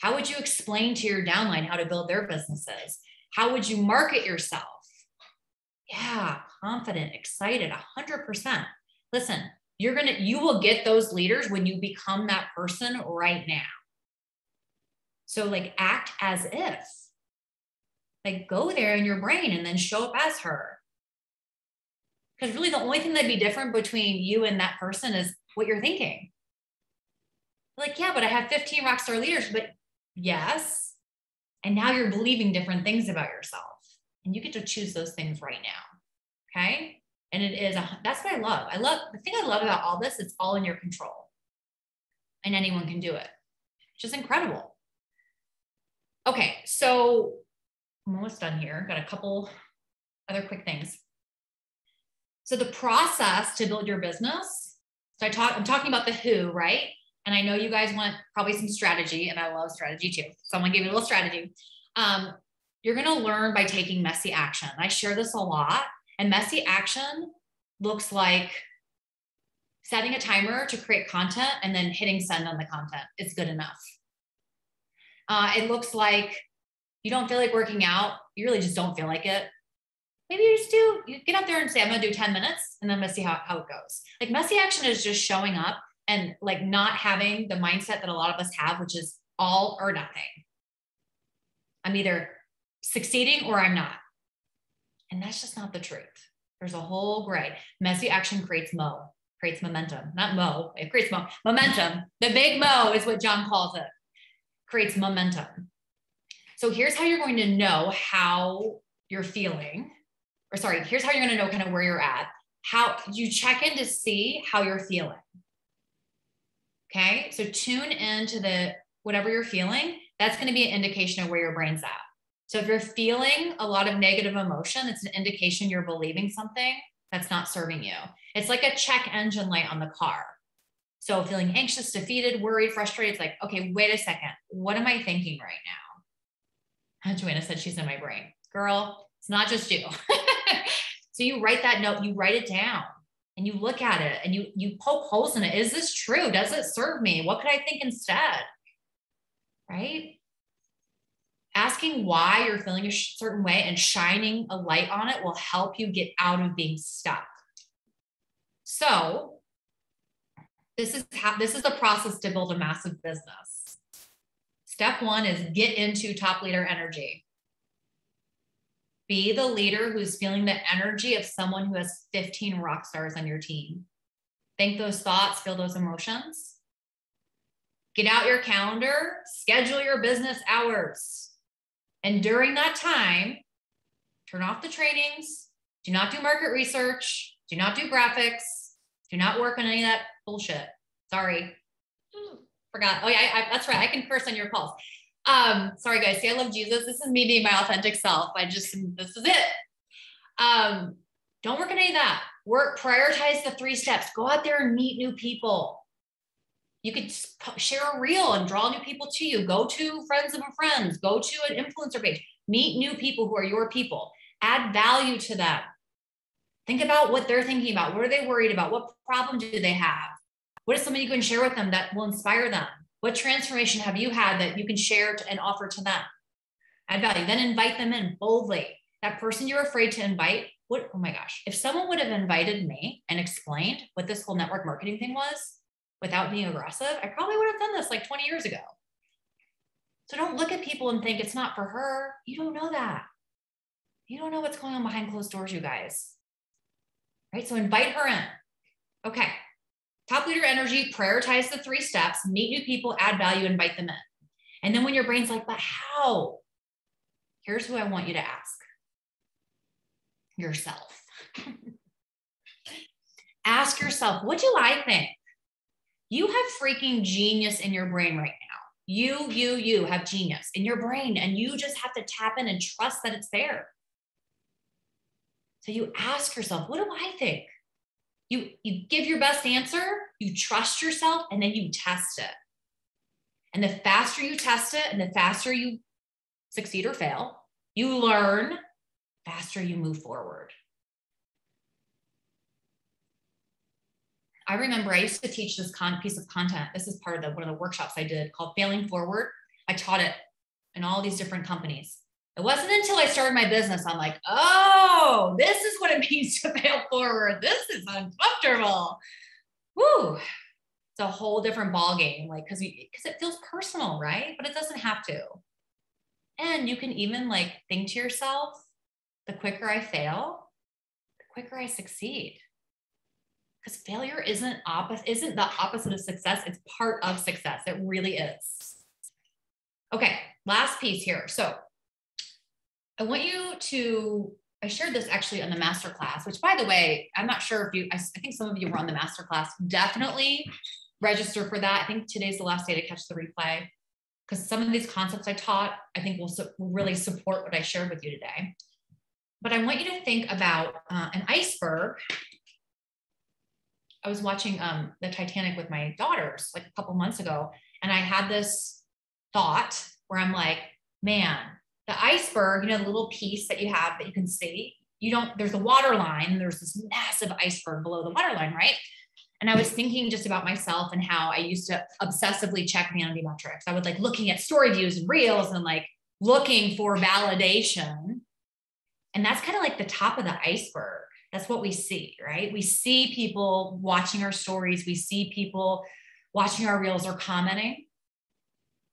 How would you explain to your downline how to build their businesses? How would you market yourself? Yeah, confident, excited, 100%. Listen, you're going to, you will get those leaders when you become that person right now. So, like, act as if, like, go there in your brain and then show up as her. Because really, the only thing that'd be different between you and that person is what you're thinking. Like, yeah, but I have 15 rock star leaders, but yes. And now you're believing different things about yourself and you get to choose those things right now. Okay. And it is, a, that's what I love. I love the thing I love about all this, it's all in your control and anyone can do it. which is incredible. Okay. So I'm almost done here. Got a couple other quick things. So the process to build your business. So I talk, I'm talking about the who, right? And I know you guys want probably some strategy, and I love strategy too. So I'm gonna give you a little strategy. Um, you're to learn by taking messy action. I share this a lot, and messy action looks like setting a timer to create content and then hitting send on the content. It's good enough. Uh, it looks like you don't feel like working out. You really just don't feel like it. Maybe you just do, you get out there and say, I'm going to do 10 minutes and then I'm going to see how, how it goes. Like messy action is just showing up and like not having the mindset that a lot of us have, which is all or nothing. I'm either succeeding or I'm not. And that's just not the truth. There's a whole gray. Messy action creates mo, creates momentum. Not mo, it creates mo. Momentum. The big mo is what John calls it. Creates momentum. So here's how you're going to know how you're feeling. Or sorry, here's how you're going to know kind of where you're at. How you check in to see how you're feeling. Okay. So tune into the whatever you're feeling. That's going to be an indication of where your brain's at. So if you're feeling a lot of negative emotion, it's an indication you're believing something that's not serving you. It's like a check engine light on the car. So feeling anxious, defeated, worried, frustrated, it's like, okay, wait a second. What am I thinking right now? Joanna said she's in my brain. Girl, it's not just you. so you write that note, you write it down and you look at it and you you poke holes in it. Is this true? Does it serve me? What could I think instead? Right? Asking why you're feeling a certain way and shining a light on it will help you get out of being stuck. So, this is how this is the process to build a massive business. Step 1 is get into top leader energy. Be the leader who's feeling the energy of someone who has 15 rock stars on your team. Think those thoughts, feel those emotions. Get out your calendar, schedule your business hours. And during that time, turn off the trainings, do not do market research, do not do graphics, do not work on any of that bullshit. Sorry. Hmm. Forgot. Oh, yeah, I, I, that's right. I can curse on your calls. Um, sorry guys, see, I love Jesus. This is me being my authentic self. I just, this is it. Um, don't work on any of that. Work, prioritize the three steps. Go out there and meet new people. You could share a reel and draw new people to you. Go to friends of a friends. Go to an influencer page. Meet new people who are your people. Add value to them. Think about what they're thinking about. What are they worried about? What problem do they have? What is something you can share with them that will inspire them? What transformation have you had that you can share and offer to them? Add value. Then invite them in boldly. That person you're afraid to invite, what, oh my gosh, if someone would have invited me and explained what this whole network marketing thing was without being aggressive, I probably would have done this like 20 years ago. So don't look at people and think it's not for her. You don't know that. You don't know what's going on behind closed doors, you guys. Right? So invite her in. Okay. Top leader energy, prioritize the three steps, meet new people, add value, invite them in. And then when your brain's like, but how? Here's who I want you to ask yourself. ask yourself, what do I think? You have freaking genius in your brain right now. You, you, you have genius in your brain, and you just have to tap in and trust that it's there. So you ask yourself, what do I think? You, you give your best answer, you trust yourself, and then you test it. And the faster you test it and the faster you succeed or fail, you learn, faster you move forward. I remember I used to teach this con- piece of content. This is part of the, one of the workshops I did called Failing Forward. I taught it in all these different companies. It wasn't until I started my business, I'm like, oh, this is what it means to fail forward. This is uncomfortable. Woo. It's a whole different ball game, like because because it feels personal, right? But it doesn't have to. And you can even like think to yourself, the quicker I fail, the quicker I succeed. Because failure isn't opposite, isn't the opposite of success. It's part of success. It really is. Okay, last piece here. So I want you to, I shared this actually on the masterclass, which by the way, I'm not sure if you, I, I think some of you were on the masterclass. Definitely register for that. I think today's the last day to catch the replay because some of these concepts I taught, I think will, su- will really support what I shared with you today. But I want you to think about uh, an iceberg. I was watching um, the Titanic with my daughters like a couple months ago, and I had this thought where I'm like, man, the iceberg, you know, the little piece that you have that you can see, you don't, there's a water line, and there's this massive iceberg below the water line, right? And I was thinking just about myself and how I used to obsessively check vanity metrics. I would like looking at story views and reels and like looking for validation. And that's kind of like the top of the iceberg. That's what we see, right? We see people watching our stories, we see people watching our reels or commenting.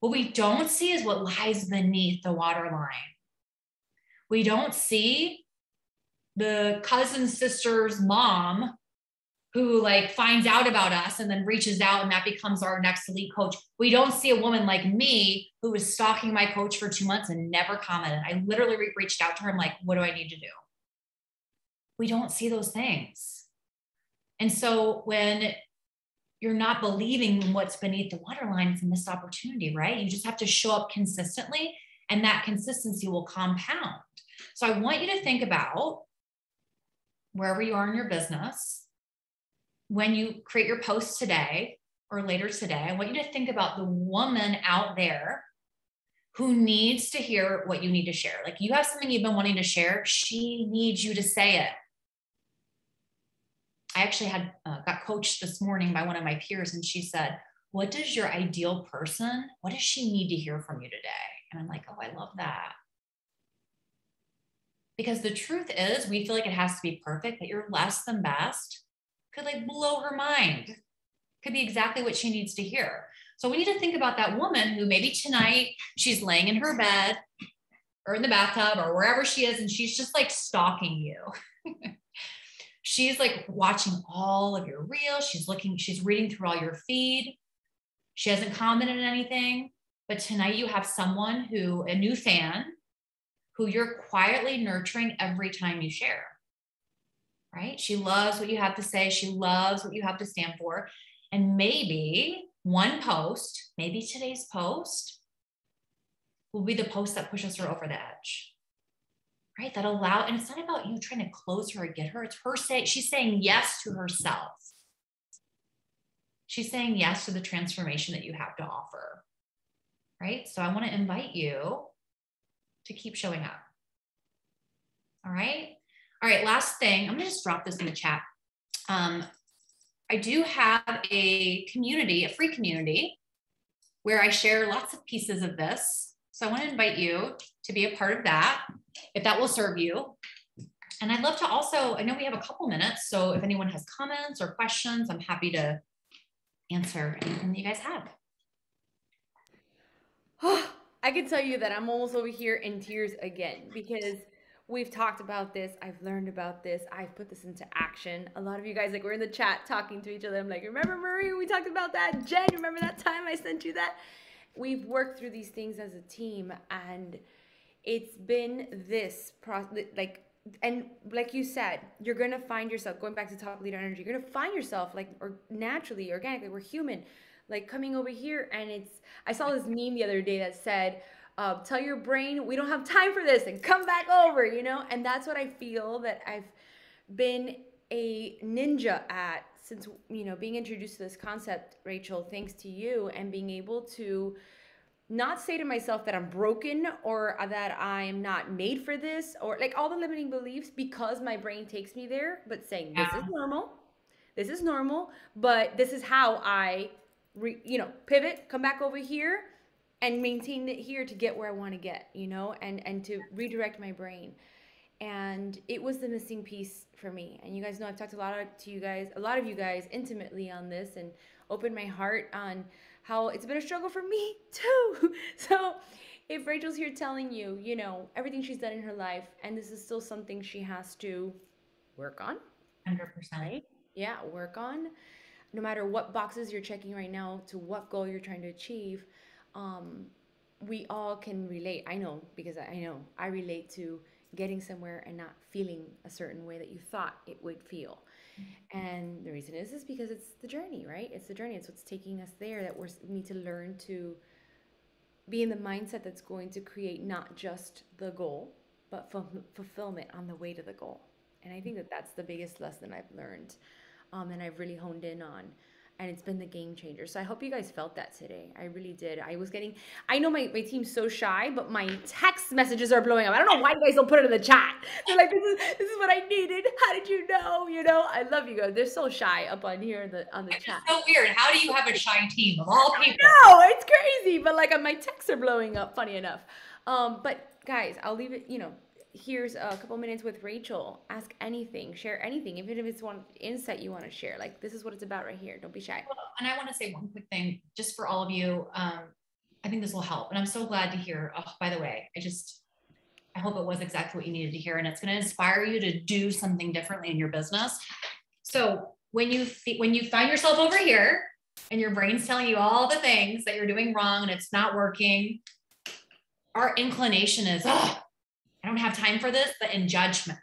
What we don't see is what lies beneath the waterline. We don't see the cousin sister's mom who like finds out about us and then reaches out and that becomes our next elite coach. We don't see a woman like me who was stalking my coach for two months and never commented. I literally re- reached out to her. I'm like, what do I need to do? We don't see those things. And so when you're not believing what's beneath the waterline, it's a missed opportunity, right? You just have to show up consistently and that consistency will compound. So I want you to think about wherever you are in your business, when you create your post today or later today, I want you to think about the woman out there who needs to hear what you need to share. Like you have something you've been wanting to share, she needs you to say it. I actually had uh, got coached this morning by one of my peers, and she said, "What does your ideal person? What does she need to hear from you today?" And I'm like, "Oh, I love that." Because the truth is, we feel like it has to be perfect, but you're less than best could like blow her mind. Could be exactly what she needs to hear. So we need to think about that woman who maybe tonight she's laying in her bed or in the bathtub or wherever she is, and she's just like stalking you. she's like watching all of your reels. She's looking, she's reading through all your feed. She hasn't commented on anything. But tonight you have someone who, a new fan, who you're quietly nurturing every time you share. Right? She loves what you have to say. She loves what you have to stand for. And maybe one post, maybe today's post, will be the post that pushes her over the edge. Right? That allow, and it's not about you trying to close her or get her. It's her saying, she's saying yes to herself. She's saying yes to the transformation that you have to offer. Right? So I want to invite you to keep showing up. All right. All right. Last thing, I'm going to just drop this in the chat. Um, I do have a community, a free community, where I share lots of pieces of this. So I want to invite you to be a part of that, if that will serve you. And I'd love to also, I know we have a couple minutes. So if anyone has comments or questions, I'm happy to answer anything that you guys have.
Oh, I can tell you that I'm almost over here in tears again because we've talked about this. I've learned about this. I've put this into action. A lot of you guys, like, we're in the chat talking to each other. I'm like, remember, Marie, we talked about that? Jen, remember that time I sent you that? We've worked through these things as a team, and it's been this process, like, and like you said, you're gonna find yourself going back to top leader energy. You're gonna find yourself like, or naturally, organically, we're human, like coming over here, and it's. I saw this meme the other day that said, uh, tell your brain we don't have time for this and come back over you know and that's what i feel that i've been a ninja at since you know being introduced to this concept Rachael thanks to you and being able to not say to myself that i'm broken or that i am not made for this or like all the limiting beliefs because my brain takes me there but saying this is normal this is normal but this is how i re, you know pivot come back over here and maintain it here to get where I want to get, you know, and and to redirect my brain. And it was the missing piece for me. And you guys know I've talked a lot to you guys, a lot of you guys intimately on this and opened my heart on how it's been a struggle for me too. so if Rachael's here telling you, you know, everything she's done in her life and this is still something she has to work on.
100%. Right?
Yeah, work on. No matter what boxes you're checking right now to what goal you're trying to achieve, um, we all can relate. I know because I know I relate to getting somewhere and not feeling a certain way that you thought it would feel. Mm-hmm. And the reason is is because it's the journey, right? It's the journey. It's what's taking us there that we need to learn to be in the mindset that's going to create not just the goal, but f- fulfillment on the way to the goal. And I think that that's the biggest lesson I've learned um, and I've really honed in on and it's been the game changer. So I hope you guys felt that today. I really did. I was getting, I know my, my team's so shy, but my text messages are blowing up. I don't know why you guys don't put it in the chat. They're like, this is this is what I needed. How did you know? You know, I love you guys. They're so shy up on here in the on the
it's
chat.
So weird. How do you have a shy team of all people?
No, it's crazy. But like my texts are blowing up. Funny enough. Um, but guys, I'll leave it. You know, here's a couple minutes with Rachael. Ask anything, share anything, even if it's one insight you want to share. Like this is what it's about right here. Don't be shy.
And I want to say one quick thing, just for all of you. Um, I think this will help, and I'm so glad to hear. Oh, by the way, I just I hope it was exactly what you needed to hear, and it's going to inspire you to do something differently in your business. So when you when you find yourself over here and your brain's telling you all the things that you're doing wrong and it's not working, our inclination is, oh, don't have time for this, but in judgment.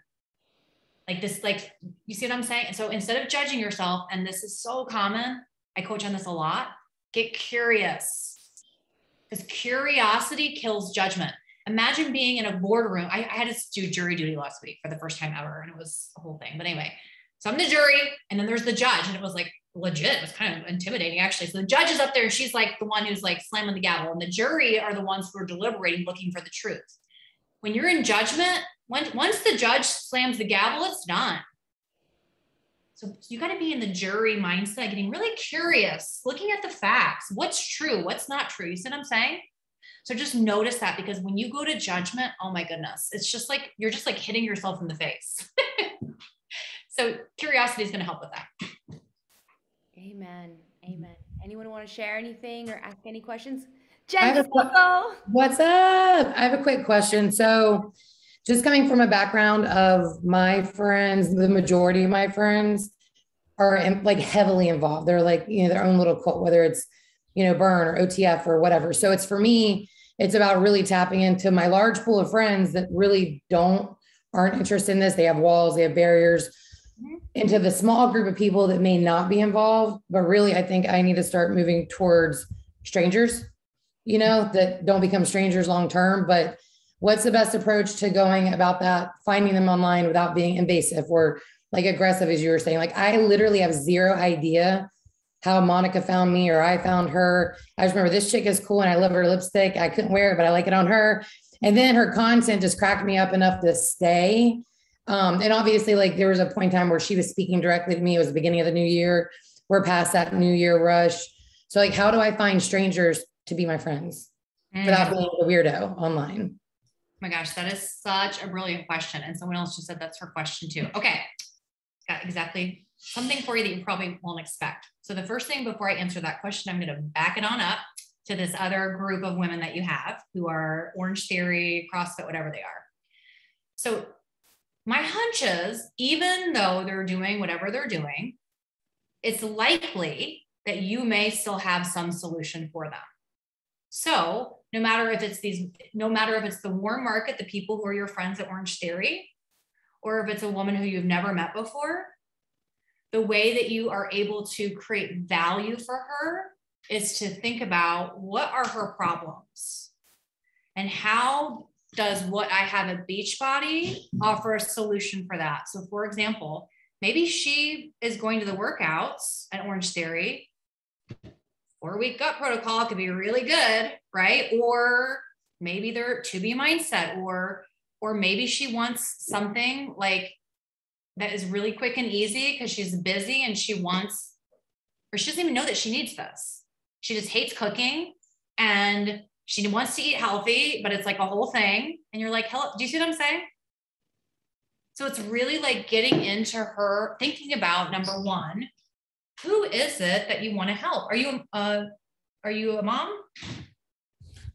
Like this, like, you see what I'm saying? So instead of judging yourself, and this is so common, I coach on this a lot, get curious. Because curiosity kills judgment. Imagine being in a boardroom. I, I had to do jury duty last week for the first time ever, and it was a whole thing. But anyway, So I'm the jury, and then there's the judge, and it was like legit. It was kind of intimidating, actually. So the judge is up there, and she's like the one who's like slamming the gavel, and the jury are the ones who are deliberating, looking for the truth. When you're in judgment, once once the judge slams the gavel, it's done. So you got to be in the jury mindset, getting really curious, looking at the facts. What's true? What's not true? You see what I'm saying? So just notice that because when you go to judgment, oh my goodness, it's just like you're just like hitting yourself in the face. so curiosity is going to help with that.
Amen. Amen. Anyone want to share anything or ask any questions? Jen, qu-
what's up? I have a quick question. So, just coming from a background of my friends, the majority of my friends are like heavily involved. They're like, you know, their own little cult, whether it's, you know, burn or OTF or whatever. So it's for me, it's about really tapping into my large pool of friends that really don't, aren't interested in this. They have walls, they have barriers mm-hmm. into the small group of people that may not be involved. But really, I think I need to start moving towards strangers, you know, that don't become strangers long term, but what's the best approach to going about that finding them online without being invasive or like aggressive as you were saying? Like i literally have zero idea how monica found me or i found her. I just remember this chick is cool and i love her lipstick. I couldn't wear it but i like it on her. And then her content just cracked me up enough to stay. Um, and obviously like there was a point in time where she was speaking directly to me. It was the beginning of the new year. We're past that new year rush. So like how do i find strangers to be my friends mm. without being a weirdo online
my gosh, that is such a brilliant question. And someone else just said that's her question too. Okay, got exactly something for you that you probably won't expect. So the first thing before I answer that question, I'm going to back it on up to this other group of women that you have who are Orangetheory, CrossFit, whatever they are. So my hunch is, even though they're doing whatever they're doing, it's likely that you may still have some solution for them. So no matter if it's these, no matter if it's the warm market, the people who are your friends at Orangetheory, or if it's a woman who you've never met before, the way that you are able to create value for her is to think about what are her problems and how does what I have at Beachbody offer a solution for that. So, for example, maybe she is going to the workouts at Orangetheory four week gut protocol could be really good, right? Or maybe they're to be mindset, or or maybe she wants something like that is really quick and easy because she's busy and she wants, or she doesn't even know that she needs this. She just hates cooking and she wants to eat healthy, but it's like a whole thing. And you're like, hello, do you see what I'm saying? So it's really like getting into her thinking about number one, who is it that you want to help? Are you uh are you a mom?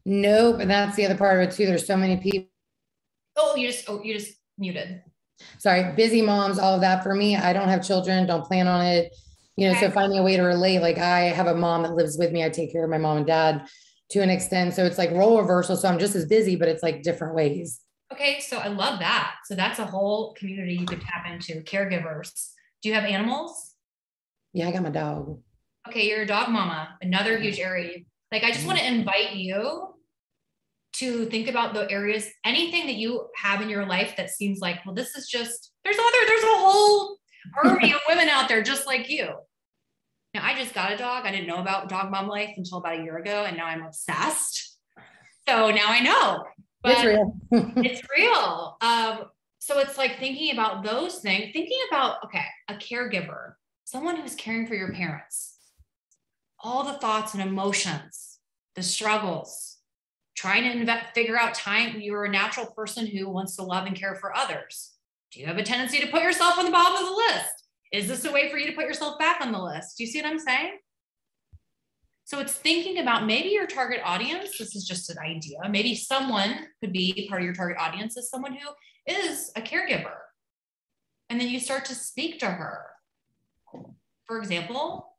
Nope. And that's the other part of it too. There's so many people.
Oh, you just oh you just muted.
Sorry, busy moms, all of that for me. I don't have children, don't plan on it. You know, okay. so finding a way to relate. Like I have a mom that lives with me. I take care of my mom and dad to an extent. So it's like role reversal. So I'm just as busy, but it's like different ways.
Okay. So I love that. So that's a whole community you could tap into. Caregivers. Do you have animals?
Yeah, I got my dog.
Okay, you're a dog mama, another huge area. Like, I just want to invite you to think about the areas, anything that you have in your life that seems like, well, this is just, there's other, there's a whole army of women out there just like you. Now, I just got a dog. I didn't know about dog mom life until about a year ago, and now I'm obsessed. So now I know.
But it's real.
it's real. Um, so it's like thinking about those things, thinking about, okay, a caregiver someone who's caring for your parents, all the thoughts and emotions, the struggles, trying to inve- figure out time. You're a natural person who wants to love and care for others. Do you have a tendency to put yourself on the bottom of the list? Is this a way for you to put yourself back on the list? Do you see what I'm saying? So it's thinking about maybe your target audience. This is just an idea. Maybe someone could be part of your target audience is someone who is a caregiver. And then you start to speak to her for example,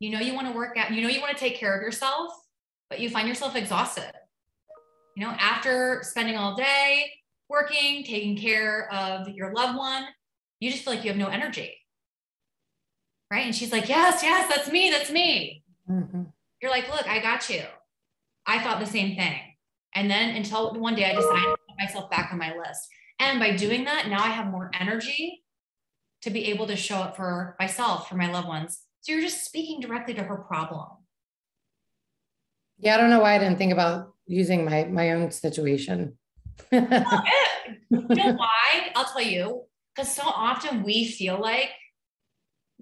you know you want to work out, you know you want to take care of yourself, but you find yourself exhausted. You know, after spending all day working, taking care of your loved one, you just feel like you have no energy. Right. And she's like, Yes, yes, that's me. That's me. Mm-hmm. You're like, Look, I got you. I thought the same thing. And then until one day I decided to put myself back on my list. And by doing that, now I have more energy to be able to show up for myself, for my loved ones. So you're just speaking directly to her problem.
Yeah, I don't know why I didn't think about using my my own situation.
Oh, you know why? I'll tell you. Because so often we feel like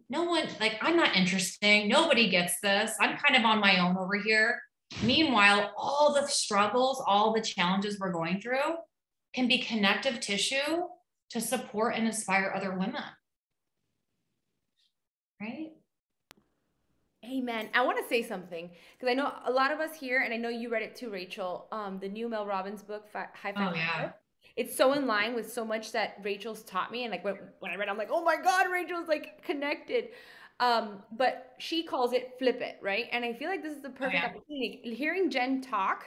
no one, like, I'm not interesting. Nobody gets this. I'm kind of on my own over here. Meanwhile, all the struggles, all the challenges we're going through can be connective tissue to support and inspire other women. Right?
Amen. I want to say something because I know a lot of us here, and I know you read it too, Rachael. Um, the new Mel Robbins book, High Five.
Oh, yeah.
It's so in line with so much that Rachael's taught me, and like when, when I read, it, I'm like, oh my God, Rachael's like connected. Um, but she calls it flip it, right? And I feel like this is the perfect oh, yeah. opportunity. Hearing Jen talk,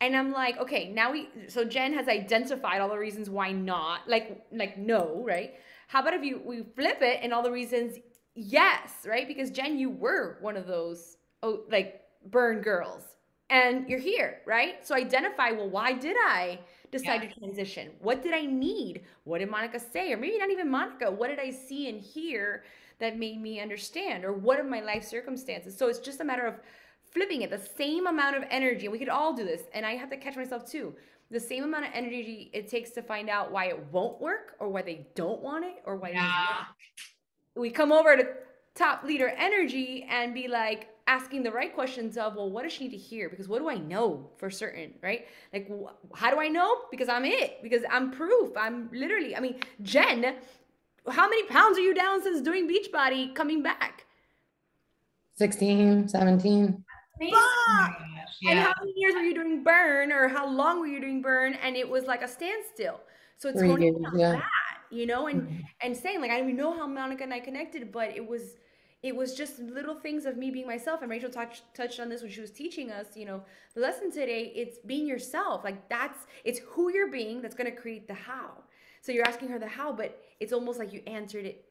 and I'm like, okay, now we. So Jen has identified all the reasons why not, like, like no, right? How about if you we flip it and all the reasons yes, right? Because Jen, you were one of those, oh, like burn girls, and you're here, right? So identify. Well, why did I? decide yeah. to transition? What did I need? What did Monica say? Or maybe not even Monica. What did I see and hear that made me understand? Or what are my life circumstances? So it's just a matter of flipping it, the same amount of energy. And we could all do this. And I have to catch myself too. The same amount of energy it takes to find out why it won't work or why they don't want it or why yeah. We come over to top leader energy and be like, asking the right questions of, well, what does she need to hear? Because what do I know for certain, right? Like, wh- how do I know? Because I'm it, because I'm proof. I'm literally, I mean, Jen, how many pounds are you down since doing Beachbody coming back?
16, 17.
Yeah. And how many years were you doing burn or how long were you doing burn? And it was like a standstill. So it's Three years, yeah. that, you know, and, mm-hmm. and saying like, I don't even know how Monica and I connected, but it was, it was just little things of me being myself and rachael touched touched on this when she was teaching us you know the lesson today it's being yourself like that's it's who you're being that's going to create the how so you're asking her the how but it's almost like you answered it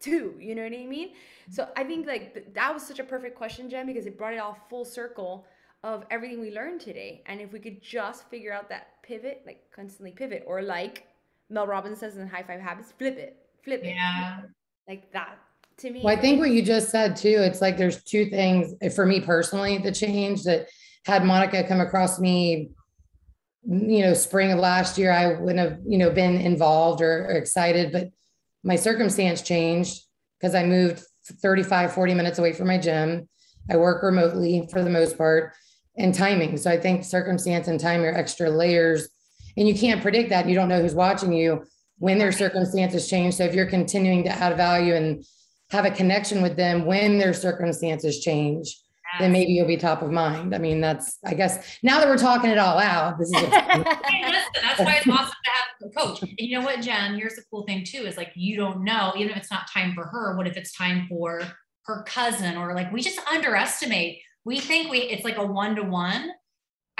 too you know what i mean so i think like th- that was such a perfect question jen because it brought it all full circle of everything we learned today and if we could just figure out that pivot like constantly pivot or like mel robbins says in high five habits flip it flip it
yeah
like that to me.
Well, I think what you just said too, it's like there's two things eh, for me personally, the change that had Monica come across me, mm, you know, spring of last year, I wouldn't have, you know, been involved or, or excited, but my circumstance changed because I moved 35, 40 minutes away from my gym. I work remotely for the most part and timing. So I think circumstance and time are extra layers and you can't predict that. You don't know who's watching you when their circumstances change. So if you're continuing to add value and have a connection with them when their circumstances change, yes. then maybe you'll be top of mind. I mean, that's, I guess, now that we're talking it all out, this is. hey,
listen, that's why it's awesome to have a coach. And you know what, Jen? Here's the cool thing too is like, you don't know, even if it's not time for her, what if it's time for her cousin or like, we just underestimate. We think we, it's like a one to one.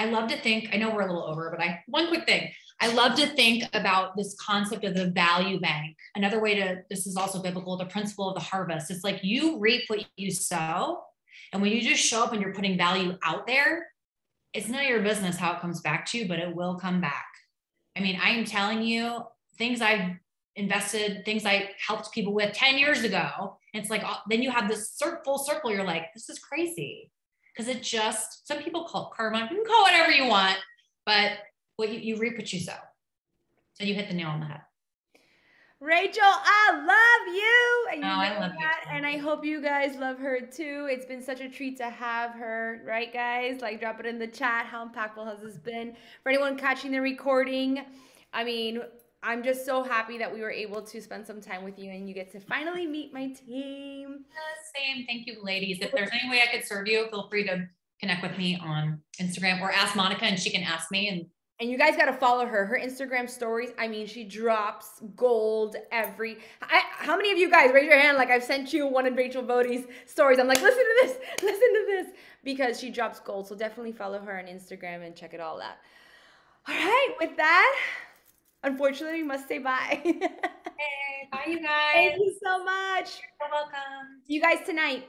I love to think, I know we're a little over, but I, one quick thing. I love to think about this concept of the value bank. Another way to, this is also biblical, the principle of the harvest. It's like you reap what you sow. And when you just show up and you're putting value out there, it's none of your business how it comes back to you, but it will come back. I mean, I am telling you things I've invested, things I helped people with 10 years ago. It's like, uh, then you have this full circle. You're like, this is crazy. Because it just, some people call it karma. You can call it whatever you want, but what you, you reap what you sow. So you hit the nail on the head.
Rachael, I love you.
And you oh, I love that.
you. And I hope you guys love her too. It's been such a treat to have her, right, guys? Like, drop it in the chat. How impactful has this been? For anyone catching the recording, I mean, I'm just so happy that we were able to spend some time with you and you get to finally meet my team.
Same. Thank you, ladies. If there's any way I could serve you, feel free to connect with me on Instagram or ask Monica and she can ask me and
and you guys got to follow her. Her Instagram stories, I mean, she drops gold every. I, how many of you guys raise your hand? Like I've sent you one of Rachael Bodie's stories. I'm like, listen to this, listen to this, because she drops gold. So definitely follow her on Instagram and check it all out. All right, with that, unfortunately, we must say bye.
hey, bye, you guys.
Thank you so much.
You're welcome.
See you guys tonight.